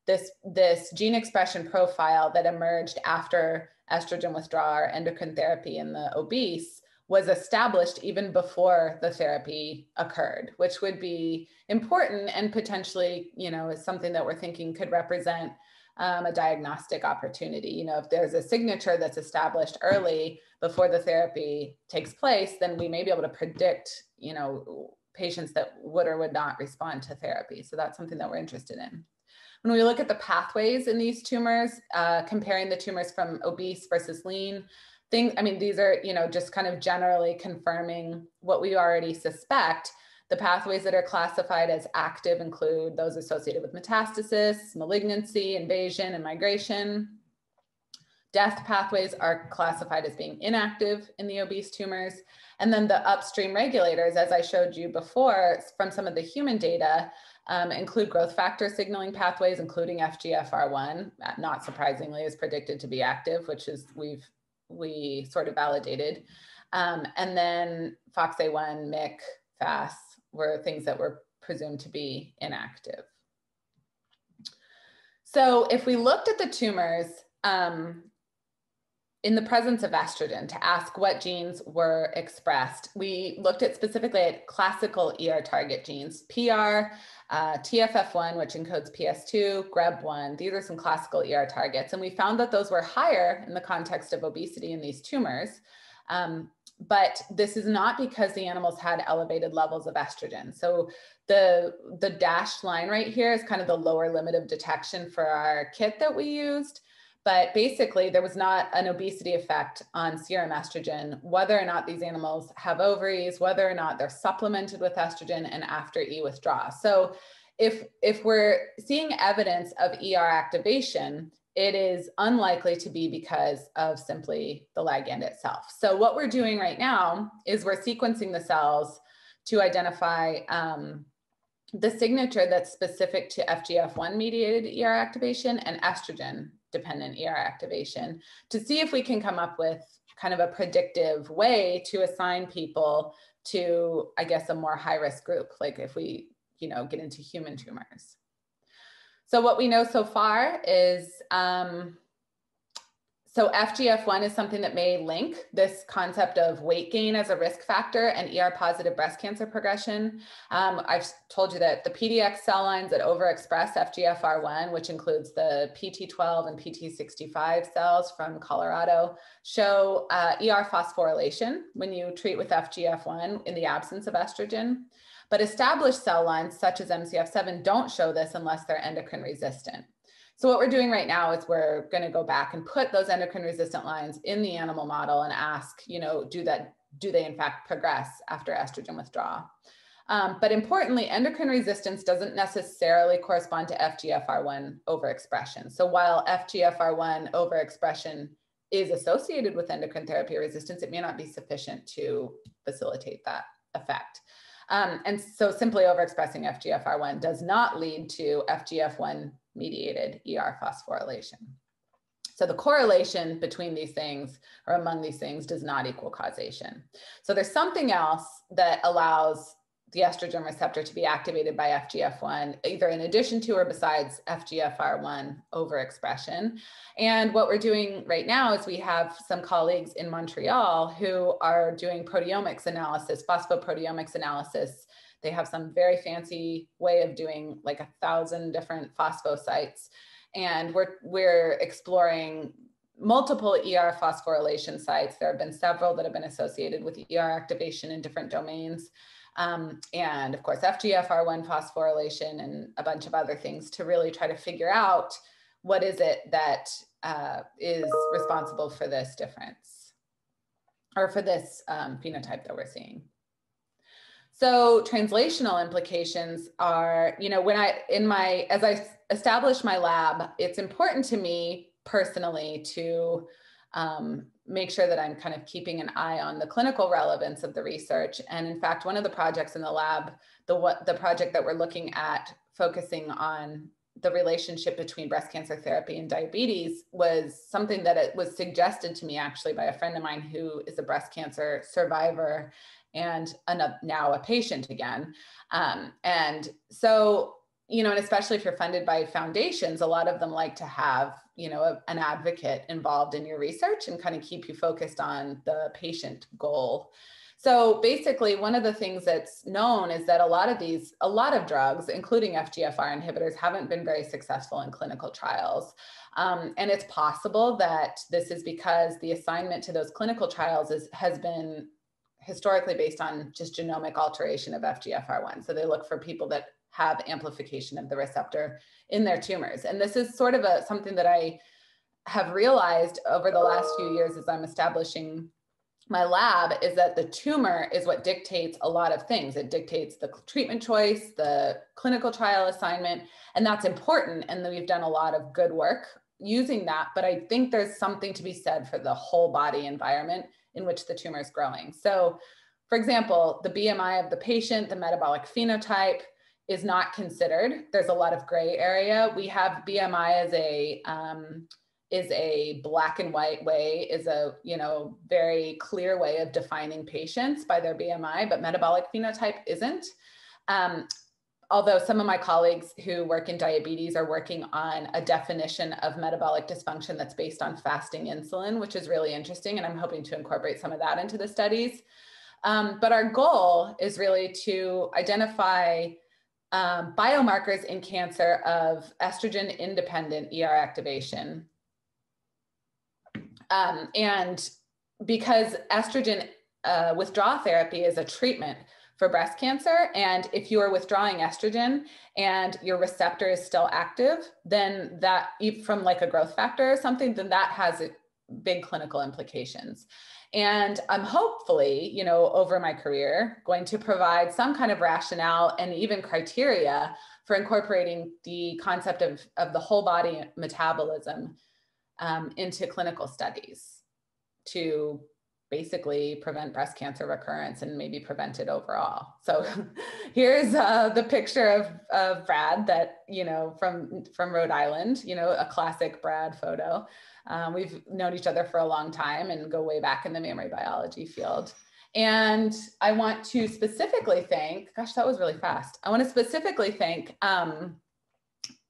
this, this gene expression profile that emerged after estrogen withdrawal or endocrine therapy in the obese was established even before the therapy occurred, which would be important and potentially, you know, is something that we're thinking could represent um, a diagnostic opportunity. You know, if there's a signature that's established early before the therapy takes place, then we may be able to predict, you know, patients that would or would not respond to therapy. So that's something that we're interested in. When we look at the pathways in these tumors, uh, comparing the tumors from obese versus lean, things, I mean, these are, you know, just kind of generally confirming what we already suspect. The pathways that are classified as active include those associated with metastasis, malignancy, invasion, and migration. Death pathways are classified as being inactive in the obese tumors. And then the upstream regulators, as I showed you before from some of the human data, um, include growth factor signaling pathways, including FGFR1, not surprisingly is predicted to be active, which is we've we sort of validated. Um, and then FOXA1, MYC, FAS were things that were presumed to be inactive. So if we looked at the tumors, um, in the presence of estrogen to ask what genes were expressed. We looked at specifically at classical ER target genes, PR, uh, TFF1, which encodes PS2, GREB1. These are some classical ER targets. And we found that those were higher in the context of obesity in these tumors. Um, but this is not because the animals had elevated levels of estrogen. So the, the dashed line right here is kind of the lower limit of detection for our kit that we used. But basically, there was not an obesity effect on serum estrogen, whether or not these animals have ovaries, whether or not they're supplemented with estrogen and after E withdraw. So if, if we're seeing evidence of ER activation, it is unlikely to be because of simply the ligand itself. So what we're doing right now is we're sequencing the cells to identify um, the signature that's specific to FGF1 mediated ER activation and estrogen dependent ER activation to see if we can come up with kind of a predictive way to assign people to, I guess, a more high risk group, like if we, you know, get into human tumors. So what we know so far is um, so FGF1 is something that may link this concept of weight gain as a risk factor and ER positive breast cancer progression. Um, I've told you that the PDX cell lines that overexpress FGFR1, which includes the PT12 and PT65 cells from Colorado, show uh, ER phosphorylation when you treat with FGF1 in the absence of estrogen. But established cell lines such as MCF7 don't show this unless they're endocrine resistant. So what we're doing right now is we're going to go back and put those endocrine resistant lines in the animal model and ask, you know, do that, do they in fact progress after estrogen withdrawal? Um, but importantly, endocrine resistance doesn't necessarily correspond to FGFR1 overexpression. So while FGFR1 overexpression is associated with endocrine therapy resistance, it may not be sufficient to facilitate that effect. Um, and so simply overexpressing FGFR1 does not lead to FGF1 mediated ER phosphorylation. So the correlation between these things or among these things does not equal causation. So there's something else that allows the estrogen receptor to be activated by FGF1, either in addition to or besides FGFR1 overexpression. And what we're doing right now is we have some colleagues in Montreal who are doing proteomics analysis, phosphoproteomics analysis they have some very fancy way of doing like a thousand different phosphosites. And we're, we're exploring multiple ER phosphorylation sites. There have been several that have been associated with ER activation in different domains. Um, and of course, FGFR1 phosphorylation and a bunch of other things to really try to figure out what is it that uh, is responsible for this difference or for this um, phenotype that we're seeing. So translational implications are, you know, when I in my as I establish my lab, it's important to me personally to um, make sure that I'm kind of keeping an eye on the clinical relevance of the research. And in fact, one of the projects in the lab, the what the project that we're looking at focusing on the relationship between breast cancer therapy and diabetes was something that it was suggested to me actually by a friend of mine who is a breast cancer survivor and another, now a patient again. Um, and so, you know, and especially if you're funded by foundations, a lot of them like to have, you know, a, an advocate involved in your research and kind of keep you focused on the patient goal. So basically, one of the things that's known is that a lot of these, a lot of drugs, including FGFR inhibitors, haven't been very successful in clinical trials. Um, and it's possible that this is because the assignment to those clinical trials is, has been historically based on just genomic alteration of FGFR1. So they look for people that have amplification of the receptor in their tumors. And this is sort of a something that I have realized over the last few years as I'm establishing my lab is that the tumor is what dictates a lot of things. It dictates the treatment choice, the clinical trial assignment, and that's important. And we've done a lot of good work using that. But I think there's something to be said for the whole body environment in which the tumor is growing. So, for example, the BMI of the patient, the metabolic phenotype is not considered. There's a lot of gray area. We have BMI as a um, is a black and white way is a you know very clear way of defining patients by their bmi but metabolic phenotype isn't um, although some of my colleagues who work in diabetes are working on a definition of metabolic dysfunction that's based on fasting insulin which is really interesting and i'm hoping to incorporate some of that into the studies. Um, but our goal is really to identify um, biomarkers in cancer of estrogen independent er activation. Um, and because estrogen uh, withdrawal therapy is a treatment for breast cancer. And if you are withdrawing estrogen and your receptor is still active, then that from like a growth factor or something, then that has big clinical implications. And I'm hopefully, you know, over my career, going to provide some kind of rationale and even criteria for incorporating the concept of, of the whole body metabolism um, into clinical studies to basically prevent breast cancer recurrence and maybe prevent it overall. So here's uh, the picture of, of Brad that, you know, from, from Rhode Island, you know, a classic Brad photo. Um, we've known each other for a long time and go way back in the mammary biology field. And I want to specifically thank, gosh, that was really fast. I want to specifically thank, um,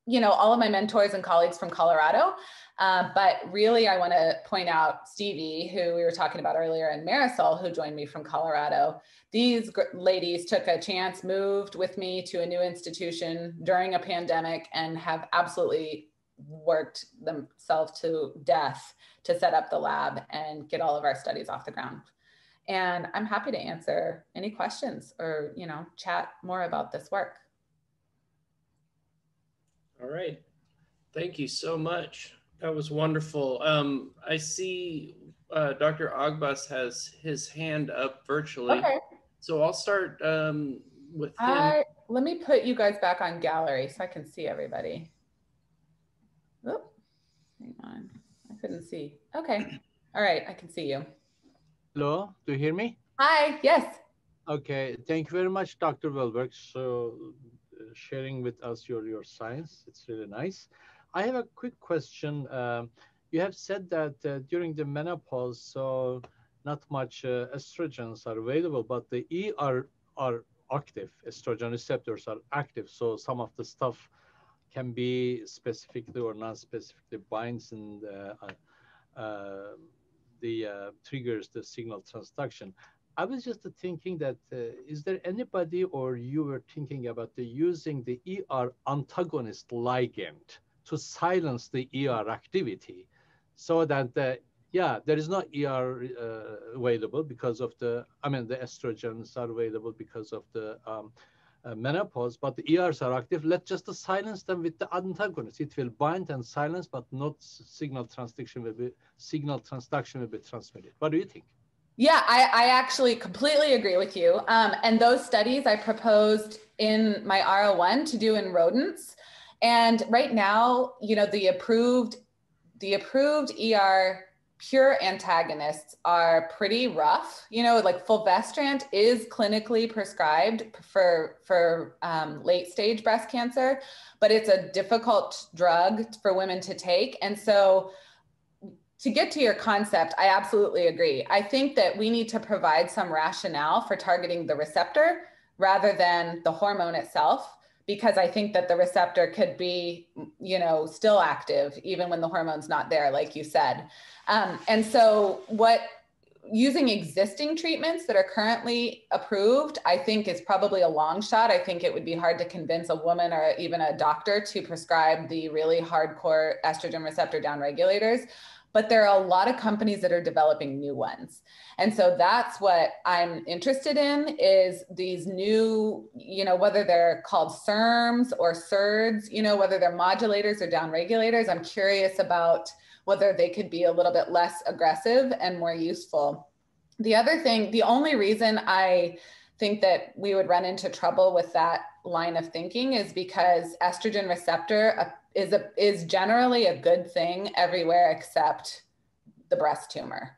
you know, all of my mentors and colleagues from Colorado. Uh, but really, I want to point out Stevie, who we were talking about earlier, and Marisol, who joined me from Colorado. These ladies took a chance, moved with me to a new institution during a pandemic, and have absolutely worked themselves to death to set up the lab and get all of our studies off the ground. And I'm happy to answer any questions or, you know, chat more about this work. All right. Thank you so much. That was wonderful. Um, I see uh, Dr. Agbas has his hand up virtually. Okay. So I'll start um, with him. I, let me put you guys back on gallery so I can see everybody. Oop, hang on. I couldn't see. Okay. All right. I can see you. Hello. Do you hear me? Hi. Yes. Okay. Thank you very much, Dr. Welberg, so uh, sharing with us your, your science. It's really nice. I have a quick question. Uh, you have said that uh, during the menopause, so not much uh, estrogens are available, but the E are, are active. Estrogen receptors are active. So some of the stuff can be specifically or non-specifically binds and uh, uh, the uh, triggers the signal transduction. I was just thinking that is there anybody or you were thinking about the using the ER antagonist ligand to silence the ER activity so that the yeah, there is no ER uh, available because of the, I mean, the estrogens are available because of the um, uh, menopause, but the ERs are active. Let's just silence them with the antagonist. It will bind and silence, but not signal transduction will be, signal transduction will be transmitted. What do you think? Yeah, I, I actually completely agree with you. Um, and those studies I proposed in my R01 to do in rodents and right now, you know, the approved the approved ER pure antagonists are pretty rough. You know, like fulvestrant is clinically prescribed for for um, late stage breast cancer, but it's a difficult drug for women to take. And so, to get to your concept, I absolutely agree. I think that we need to provide some rationale for targeting the receptor rather than the hormone itself because I think that the receptor could be, you know, still active even when the hormone's not there, like you said. Um, and so, what using existing treatments that are currently approved, I think is probably a long shot. I think it would be hard to convince a woman or even a doctor to prescribe the really hardcore estrogen receptor downregulators. But there are a lot of companies that are developing new ones. And so that's what I'm interested in is these new, you know, whether they're called SERMs or SERDs, you know, whether they're modulators or downregulators. I'm curious about whether they could be a little bit less aggressive and more useful. The other thing, the only reason I think that we would run into trouble with that line of thinking is because estrogen receptor is a is generally a good thing everywhere except the breast tumor.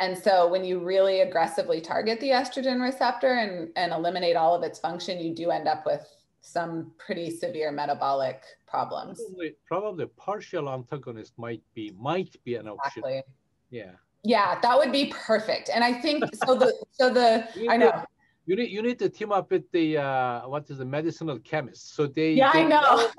And so when you really aggressively target the estrogen receptor and, and eliminate all of its function, you do end up with some pretty severe metabolic problems. Probably, probably partial antagonist might be might be an option. Exactly. Yeah. Yeah, that would be perfect. And I think so the so the I know you need you need to team up with the uh, what is the medicinal chemists. So they yeah they I know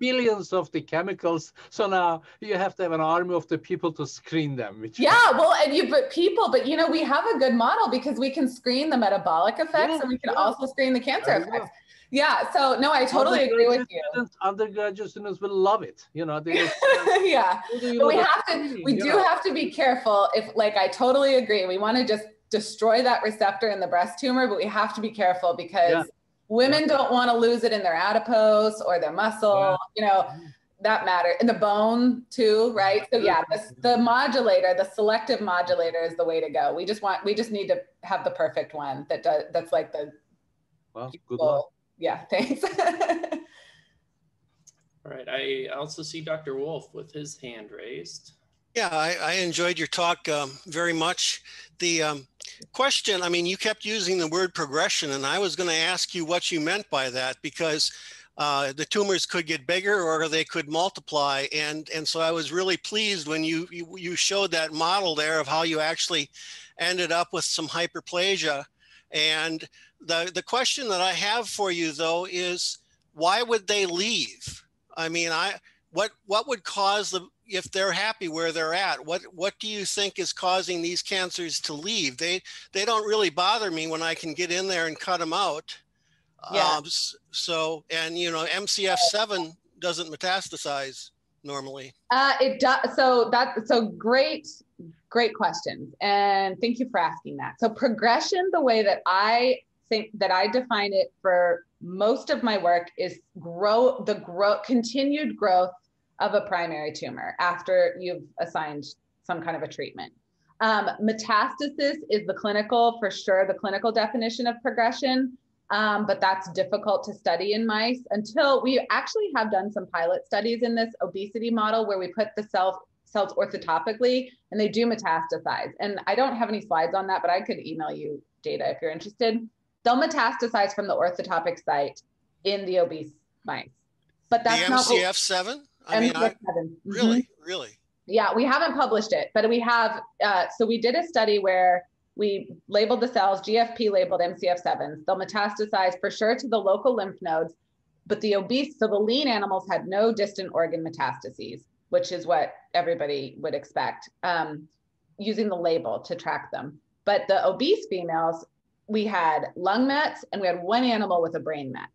billions of the chemicals. So now you have to have an army of the people to screen them. Which yeah, well, and you but people, but you know we have a good model because we can screen the metabolic effects yeah, and we can yeah. also screen the cancer effects. Yeah, so no, I totally agree with you. Students, undergraduate students will love it. You know, they just, yeah. But we have to, we do know? have to be careful. If like, I totally agree. We want to just destroy that receptor in the breast tumor, but we have to be careful because yeah. women don't want to lose it in their adipose or their muscle, yeah. you know, that matter in the bone too, right? So yeah, the, the modulator, the selective modulator is the way to go. We just want, we just need to have the perfect one that does, that's like the, well, good luck. Yeah, thanks. All right, I also see Dr. Wolf with his hand raised. Yeah, I, I enjoyed your talk um, very much. The um, question, I mean, you kept using the word progression, and I was going to ask you what you meant by that because uh, the tumors could get bigger or they could multiply. And, and so I was really pleased when you, you, you showed that model there of how you actually ended up with some hyperplasia. And the, the question that I have for you, though, is why would they leave? I mean, I what what would cause the if they're happy where they're at what what do you think is causing these cancers to leave? They they don't really bother me when i can get in there and cut them out. Yeah. Um, so and you know mcf7 doesn't metastasize normally. Uh, it does so that so great great questions and thank you for asking that. So progression the way that i think that i define it for most of my work is grow the grow continued growth of a primary tumor after you've assigned some kind of a treatment. Um, metastasis is the clinical, for sure, the clinical definition of progression, um, but that's difficult to study in mice until we actually have done some pilot studies in this obesity model where we put the cells cells orthotopically and they do metastasize. And I don't have any slides on that, but I could email you data if you're interested. They'll metastasize from the orthotopic site in the obese mice. But that's the MCF7? I mean, I, mm-hmm. really, really. Yeah, we haven't published it, but we have. Uh, so we did a study where we labeled the cells, GFP labeled MCF7s. They'll metastasize for sure to the local lymph nodes, but the obese, so the lean animals had no distant organ metastases, which is what everybody would expect um, using the label to track them. But the obese females, we had lung mets and we had one animal with a brain met.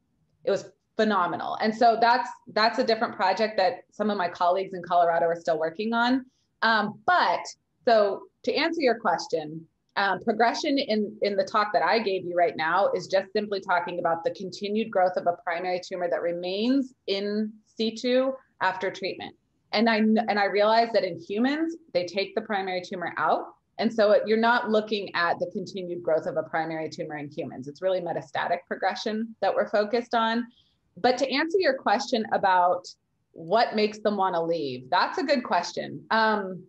It was phenomenal. And so that's that's a different project that some of my colleagues in Colorado are still working on. Um, but so to answer your question, um, progression in in the talk that I gave you right now is just simply talking about the continued growth of a primary tumor that remains in situ after treatment. And I and I realize that in humans they take the primary tumor out. And so it, you're not looking at the continued growth of a primary tumor in humans. It's really metastatic progression that we're focused on. But to answer your question about what makes them want to leave, that's a good question. Um,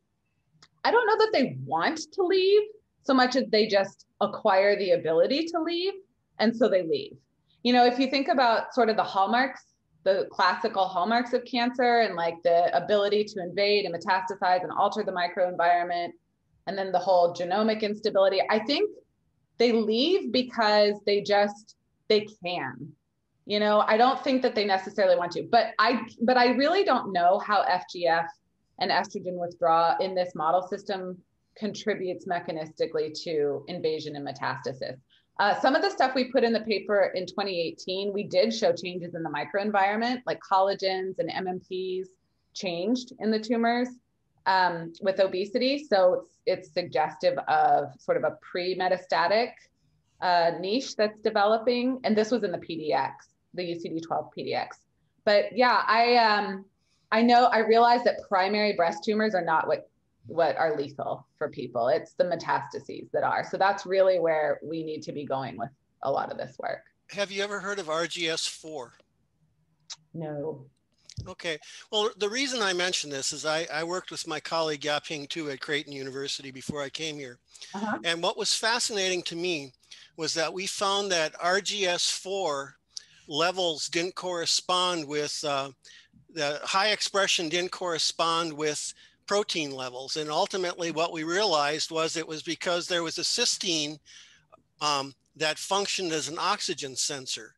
I don't know that they want to leave so much as they just acquire the ability to leave. And so they leave. You know, if you think about sort of the hallmarks, the classical hallmarks of cancer and like the ability to invade and metastasize and alter the microenvironment, and then the whole genomic instability, I think they leave because they just, they can you know i don't think that they necessarily want to but i but i really don't know how fgf and estrogen withdrawal in this model system contributes mechanistically to invasion and metastasis uh, some of the stuff we put in the paper in 2018 we did show changes in the microenvironment like collagens and mmps changed in the tumors um, with obesity. So it's, it's suggestive of sort of a pre-metastatic uh, niche that's developing. And this was in the PDX, the UCD12 PDX. But yeah, I um, I know I realize that primary breast tumors are not what what are lethal for people. It's the metastases that are. So that's really where we need to be going with a lot of this work. Have you ever heard of RGS4? No. Okay. Well, the reason I mention this is I, I worked with my colleague Yaping Tu at Creighton University before I came here. Uh-huh. And what was fascinating to me was that we found that RGS4 levels didn't correspond with uh, the high expression didn't correspond with protein levels. And ultimately what we realized was it was because there was a cysteine um, that functioned as an oxygen sensor.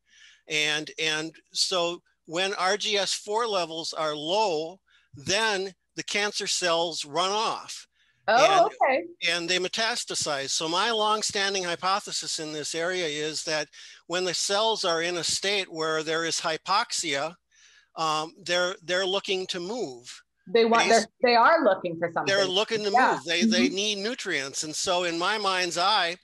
And, and so when RGS4 levels are low, then the cancer cells run off. Oh, and, okay. And they metastasize. So my long-standing hypothesis in this area is that when the cells are in a state where there is hypoxia, um, they're they're looking to move. They want they're, they are looking for something. They're looking to yeah. move. They mm-hmm. they need nutrients, and so in my mind's eye,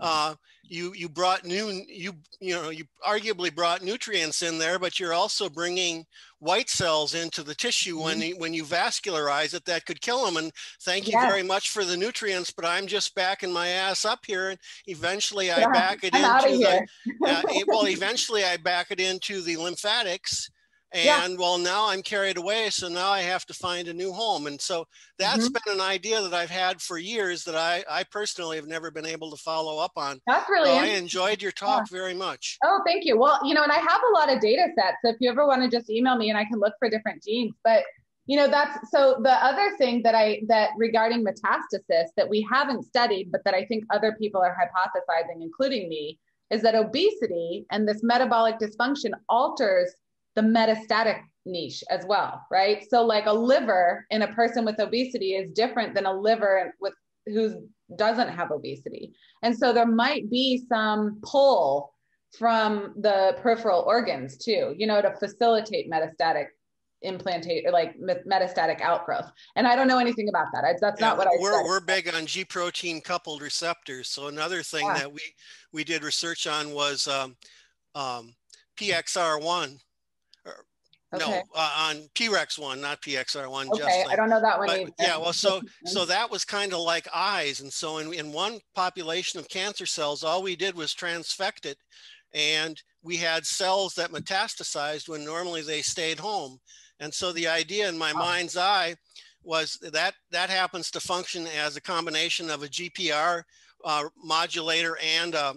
uh, you you brought new you you know you arguably brought nutrients in there but you're also bringing white cells into the tissue when mm-hmm. when you vascularize it that could kill them and thank you yes. very much for the nutrients but i'm just backing my ass up here and eventually i back it I'm into the uh, well eventually i back it into the lymphatics and yeah. well now i'm carried away so now i have to find a new home and so that's mm-hmm. been an idea that i've had for years that i i personally have never been able to follow up on that's really so i enjoyed your talk yeah. very much oh thank you well you know and i have a lot of data sets so if you ever want to just email me and i can look for different genes but you know that's so the other thing that i that regarding metastasis that we haven't studied but that i think other people are hypothesizing including me is that obesity and this metabolic dysfunction alters the metastatic niche as well, right? So like a liver in a person with obesity is different than a liver with who doesn't have obesity. And so there might be some pull from the peripheral organs too, you know, to facilitate metastatic implantate or like metastatic outgrowth. And I don't know anything about that. I, that's yeah, not what I we're, We're big on G protein coupled receptors. So another thing yeah. that we, we did research on was um, um, PXR1 Okay. No, uh, on PREX one, not PXR one. Okay, just like, I don't know that one. But, yeah, well, so so that was kind of like eyes, and so in in one population of cancer cells, all we did was transfect it, and we had cells that metastasized when normally they stayed home, and so the idea in my oh. mind's eye was that that happens to function as a combination of a GPR uh, modulator and a,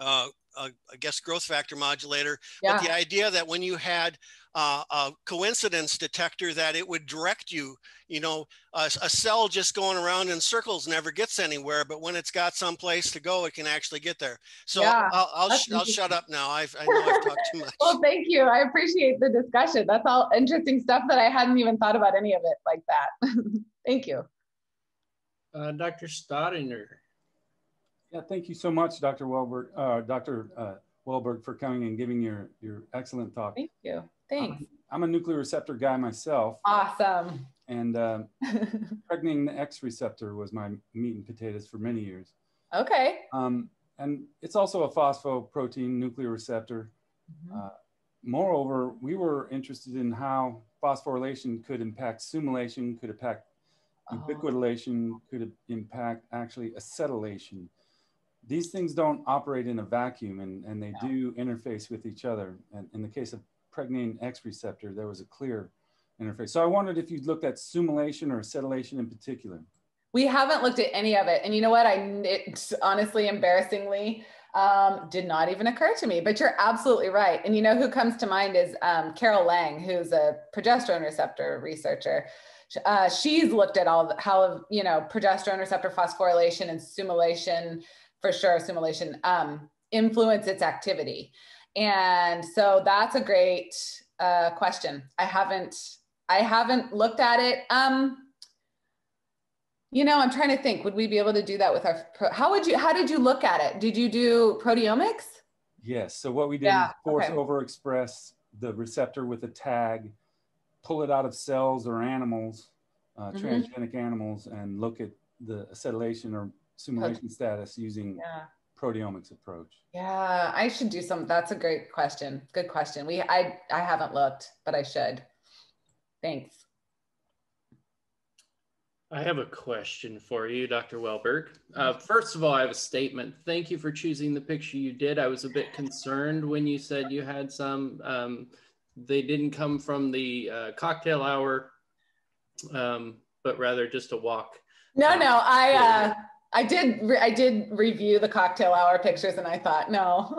a, a, I guess growth factor modulator. Yeah. But the idea that when you had uh, a coincidence detector that it would direct you. You know, a, a, cell just going around in circles never gets anywhere, but when it's got some place to go, it can actually get there. So yeah, I'll, I'll, sh I'll shut up now. I've, I know I've talked too much. well, thank you. I appreciate the discussion. That's all interesting stuff that I hadn't even thought about any of it like that. thank you. Uh, Dr. Staudinger. Yeah, thank you so much, Dr. Welberg, uh, Dr. Uh, Welberg, for coming and giving your, your excellent talk. Thank you. Thanks. I'm, I'm a nuclear receptor guy myself. Awesome. And uh, pregnein X receptor was my meat and potatoes for many years. Okay. Um, and it's also a phosphoprotein nuclear receptor. Mm-hmm. Uh, moreover, we were interested in how phosphorylation could impact SUMOylation, could impact oh. ubiquitination, could impact actually acetylation. These things don't operate in a vacuum and, and they no. do interface with each other. And in the case of pregnein X receptor, there was a clear interface. So I wondered if you'd looked at SUMOylation or acetylation in particular. We haven't looked at any of it. And you know what? I it, honestly, embarrassingly, um, did not even occur to me, but you're absolutely right. And you know who comes to mind is um, Carol Lang, who's a progesterone receptor researcher. Uh, she's looked at all the, how you know progesterone receptor phosphorylation and SUMOylation, for sure, assimilation um, influence its activity. And so that's a great uh, question. I haven't I haven't looked at it. Um, you know, I'm trying to think. Would we be able to do that with our? How would you? How did you look at it? Did you do proteomics? Yes. So what we did yeah, is force okay. overexpress the receptor with a tag, pull it out of cells or animals, uh, mm-hmm. transgenic animals and look at the acetylation or simulation status using yeah. proteomics approach? Yeah, I should do some. That's a great question. Good question. We I I haven't looked, but I should. Thanks. I have a question for you, Dr. Welberg. Uh, first of all, I have a statement. Thank you for choosing the picture you did. I was a bit concerned when you said you had some. Um, they didn't come from the uh, cocktail hour, um, but rather just a walk. No, no, I uh, I did I did review the cocktail hour pictures, and I thought no,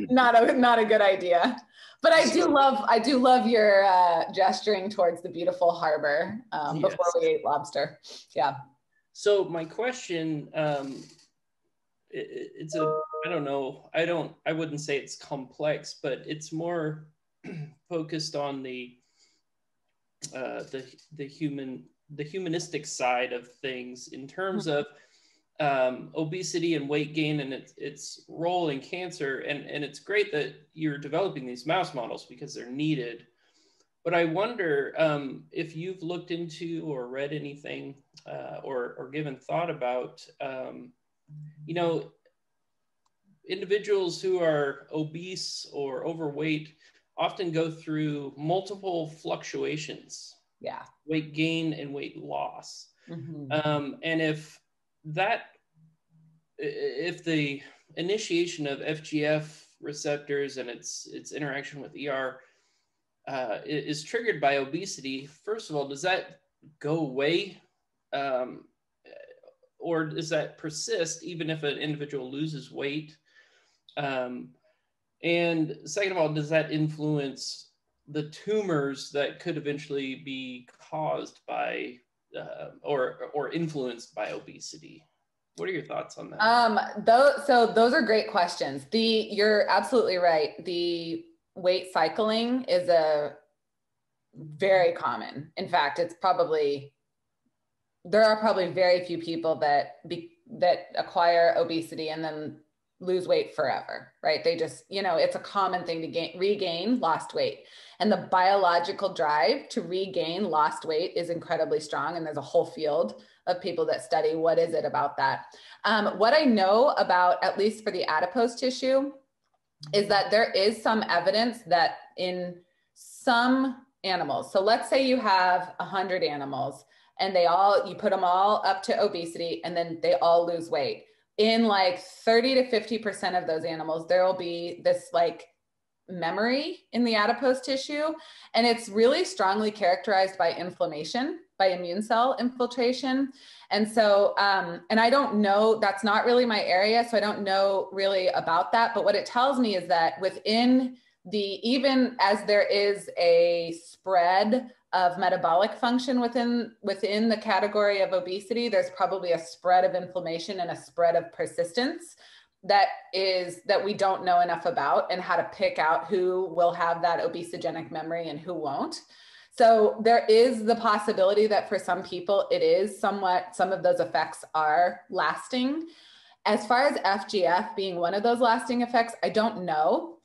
not a not a good idea but I do love I do love your uh, gesturing towards the beautiful harbor um, yes. before we ate lobster. Yeah. So my question, um, it, it's a I don't know I don't I wouldn't say it's complex, but it's more focused on the uh, the the human the humanistic side of things in terms mm-hmm. of um, obesity and weight gain and its, its role in cancer. And, and it's great that you're developing these mouse models because they're needed. But I wonder um, if you've looked into or read anything uh, or, or given thought about, um, you know, individuals who are obese or overweight often go through multiple fluctuations. Yeah. Weight gain and weight loss. Mm-hmm. Um, and if that if the initiation of FGF receptors and its its interaction with ER uh, is triggered by obesity, first of all, does that go away, um, or does that persist even if an individual loses weight? Um, and second of all, does that influence the tumors that could eventually be caused by uh, or or influenced by obesity? What are your thoughts on that? Um, those so those are great questions. The you're absolutely right. The weight cycling is a very common. In fact, it's probably there are probably very few people that be, that acquire obesity and then lose weight forever, right? They just, you know, it's a common thing to gain, regain lost weight. And the biological drive to regain lost weight is incredibly strong. And there's a whole field of people that study what is it about that. Um, what I know about, at least for the adipose tissue, is that there is some evidence that in some animals, so let's say you have 100 animals and they all, you put them all up to obesity and then they all lose weight in like 30 to 50% of those animals, there will be this like memory in the adipose tissue. And it's really strongly characterized by inflammation, by immune cell infiltration. And so, um, and I don't know, that's not really my area. So I don't know really about that. But what it tells me is that within the, even as there is a spread of metabolic function within within the category of obesity there's probably a spread of inflammation and a spread of persistence that is that we don't know enough about and how to pick out who will have that obesogenic memory and who won't. So there is the possibility that for some people it is somewhat some of those effects are lasting. As far as fgf being one of those lasting effects i don't know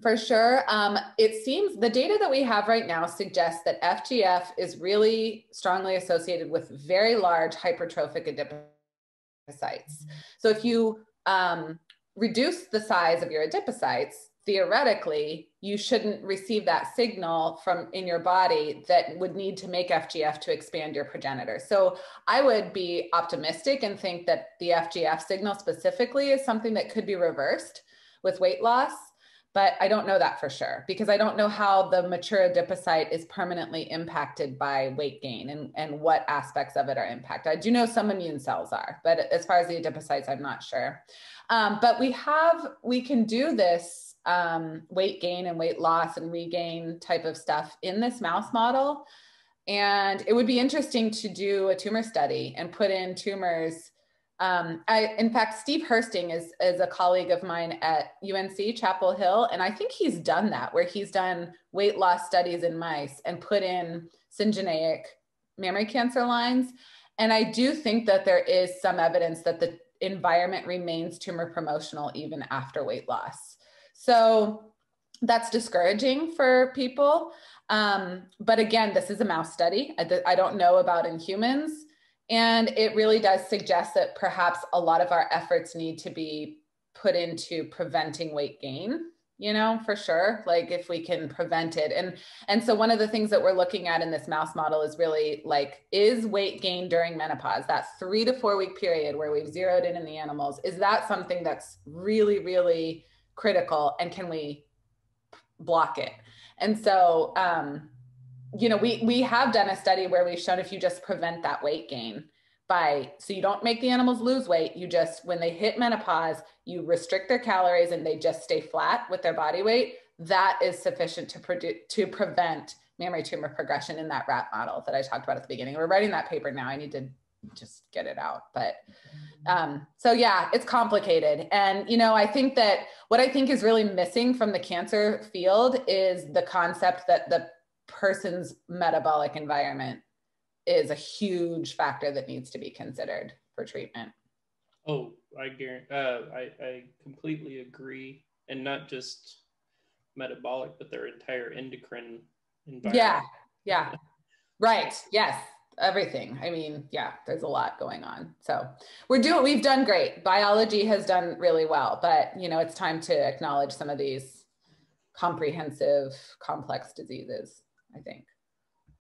for sure. Um, it seems the data that we have right now suggests that FGF is really strongly associated with very large hypertrophic adipocytes. So if you um, reduce the size of your adipocytes, theoretically, you shouldn't receive that signal from in your body that would need to make FGF to expand your progenitor. So I would be optimistic and think that the FGF signal specifically is something that could be reversed with weight loss but I don't know that for sure because I don't know how the mature adipocyte is permanently impacted by weight gain and, and what aspects of it are impacted. I do know some immune cells are, but as far as the adipocytes, I'm not sure. Um, but we have, we can do this um, weight gain and weight loss and regain type of stuff in this mouse model. And it would be interesting to do a tumor study and put in tumors um, I, in fact, Steve Hursting is, is a colleague of mine at UNC Chapel Hill, and I think he's done that, where he's done weight loss studies in mice and put in syngeneic mammary cancer lines. And I do think that there is some evidence that the environment remains tumor promotional even after weight loss. So that's discouraging for people. Um, but again, this is a mouse study. I, I don't know about in humans. And it really does suggest that perhaps a lot of our efforts need to be put into preventing weight gain you know for sure like if we can prevent it. And and so one of the things that we're looking at in this mouse model is really like is weight gain during menopause that three to four week period where we've zeroed in in the animals is that something that's really really critical and can we block it? And so um you know we we have done a study where we've shown if you just prevent that weight gain by so you don't make the animals lose weight you just when they hit menopause you restrict their calories and they just stay flat with their body weight that is sufficient to produce to prevent mammary tumor progression in that rat model that i talked about at the beginning. We're writing that paper now. I need to just get it out but um, so yeah it's complicated. And you know i think that what i think is really missing from the cancer field is the concept that the person's metabolic environment is a huge factor that needs to be considered for treatment. Oh, I guarantee, uh, I, I completely agree. And not just metabolic, but their entire endocrine environment. Yeah, yeah. right. Yes. Everything. I mean, yeah, there's a lot going on. So we're doing, we've done great. Biology has done really well, but you know, it's time to acknowledge some of these comprehensive, complex diseases, I think.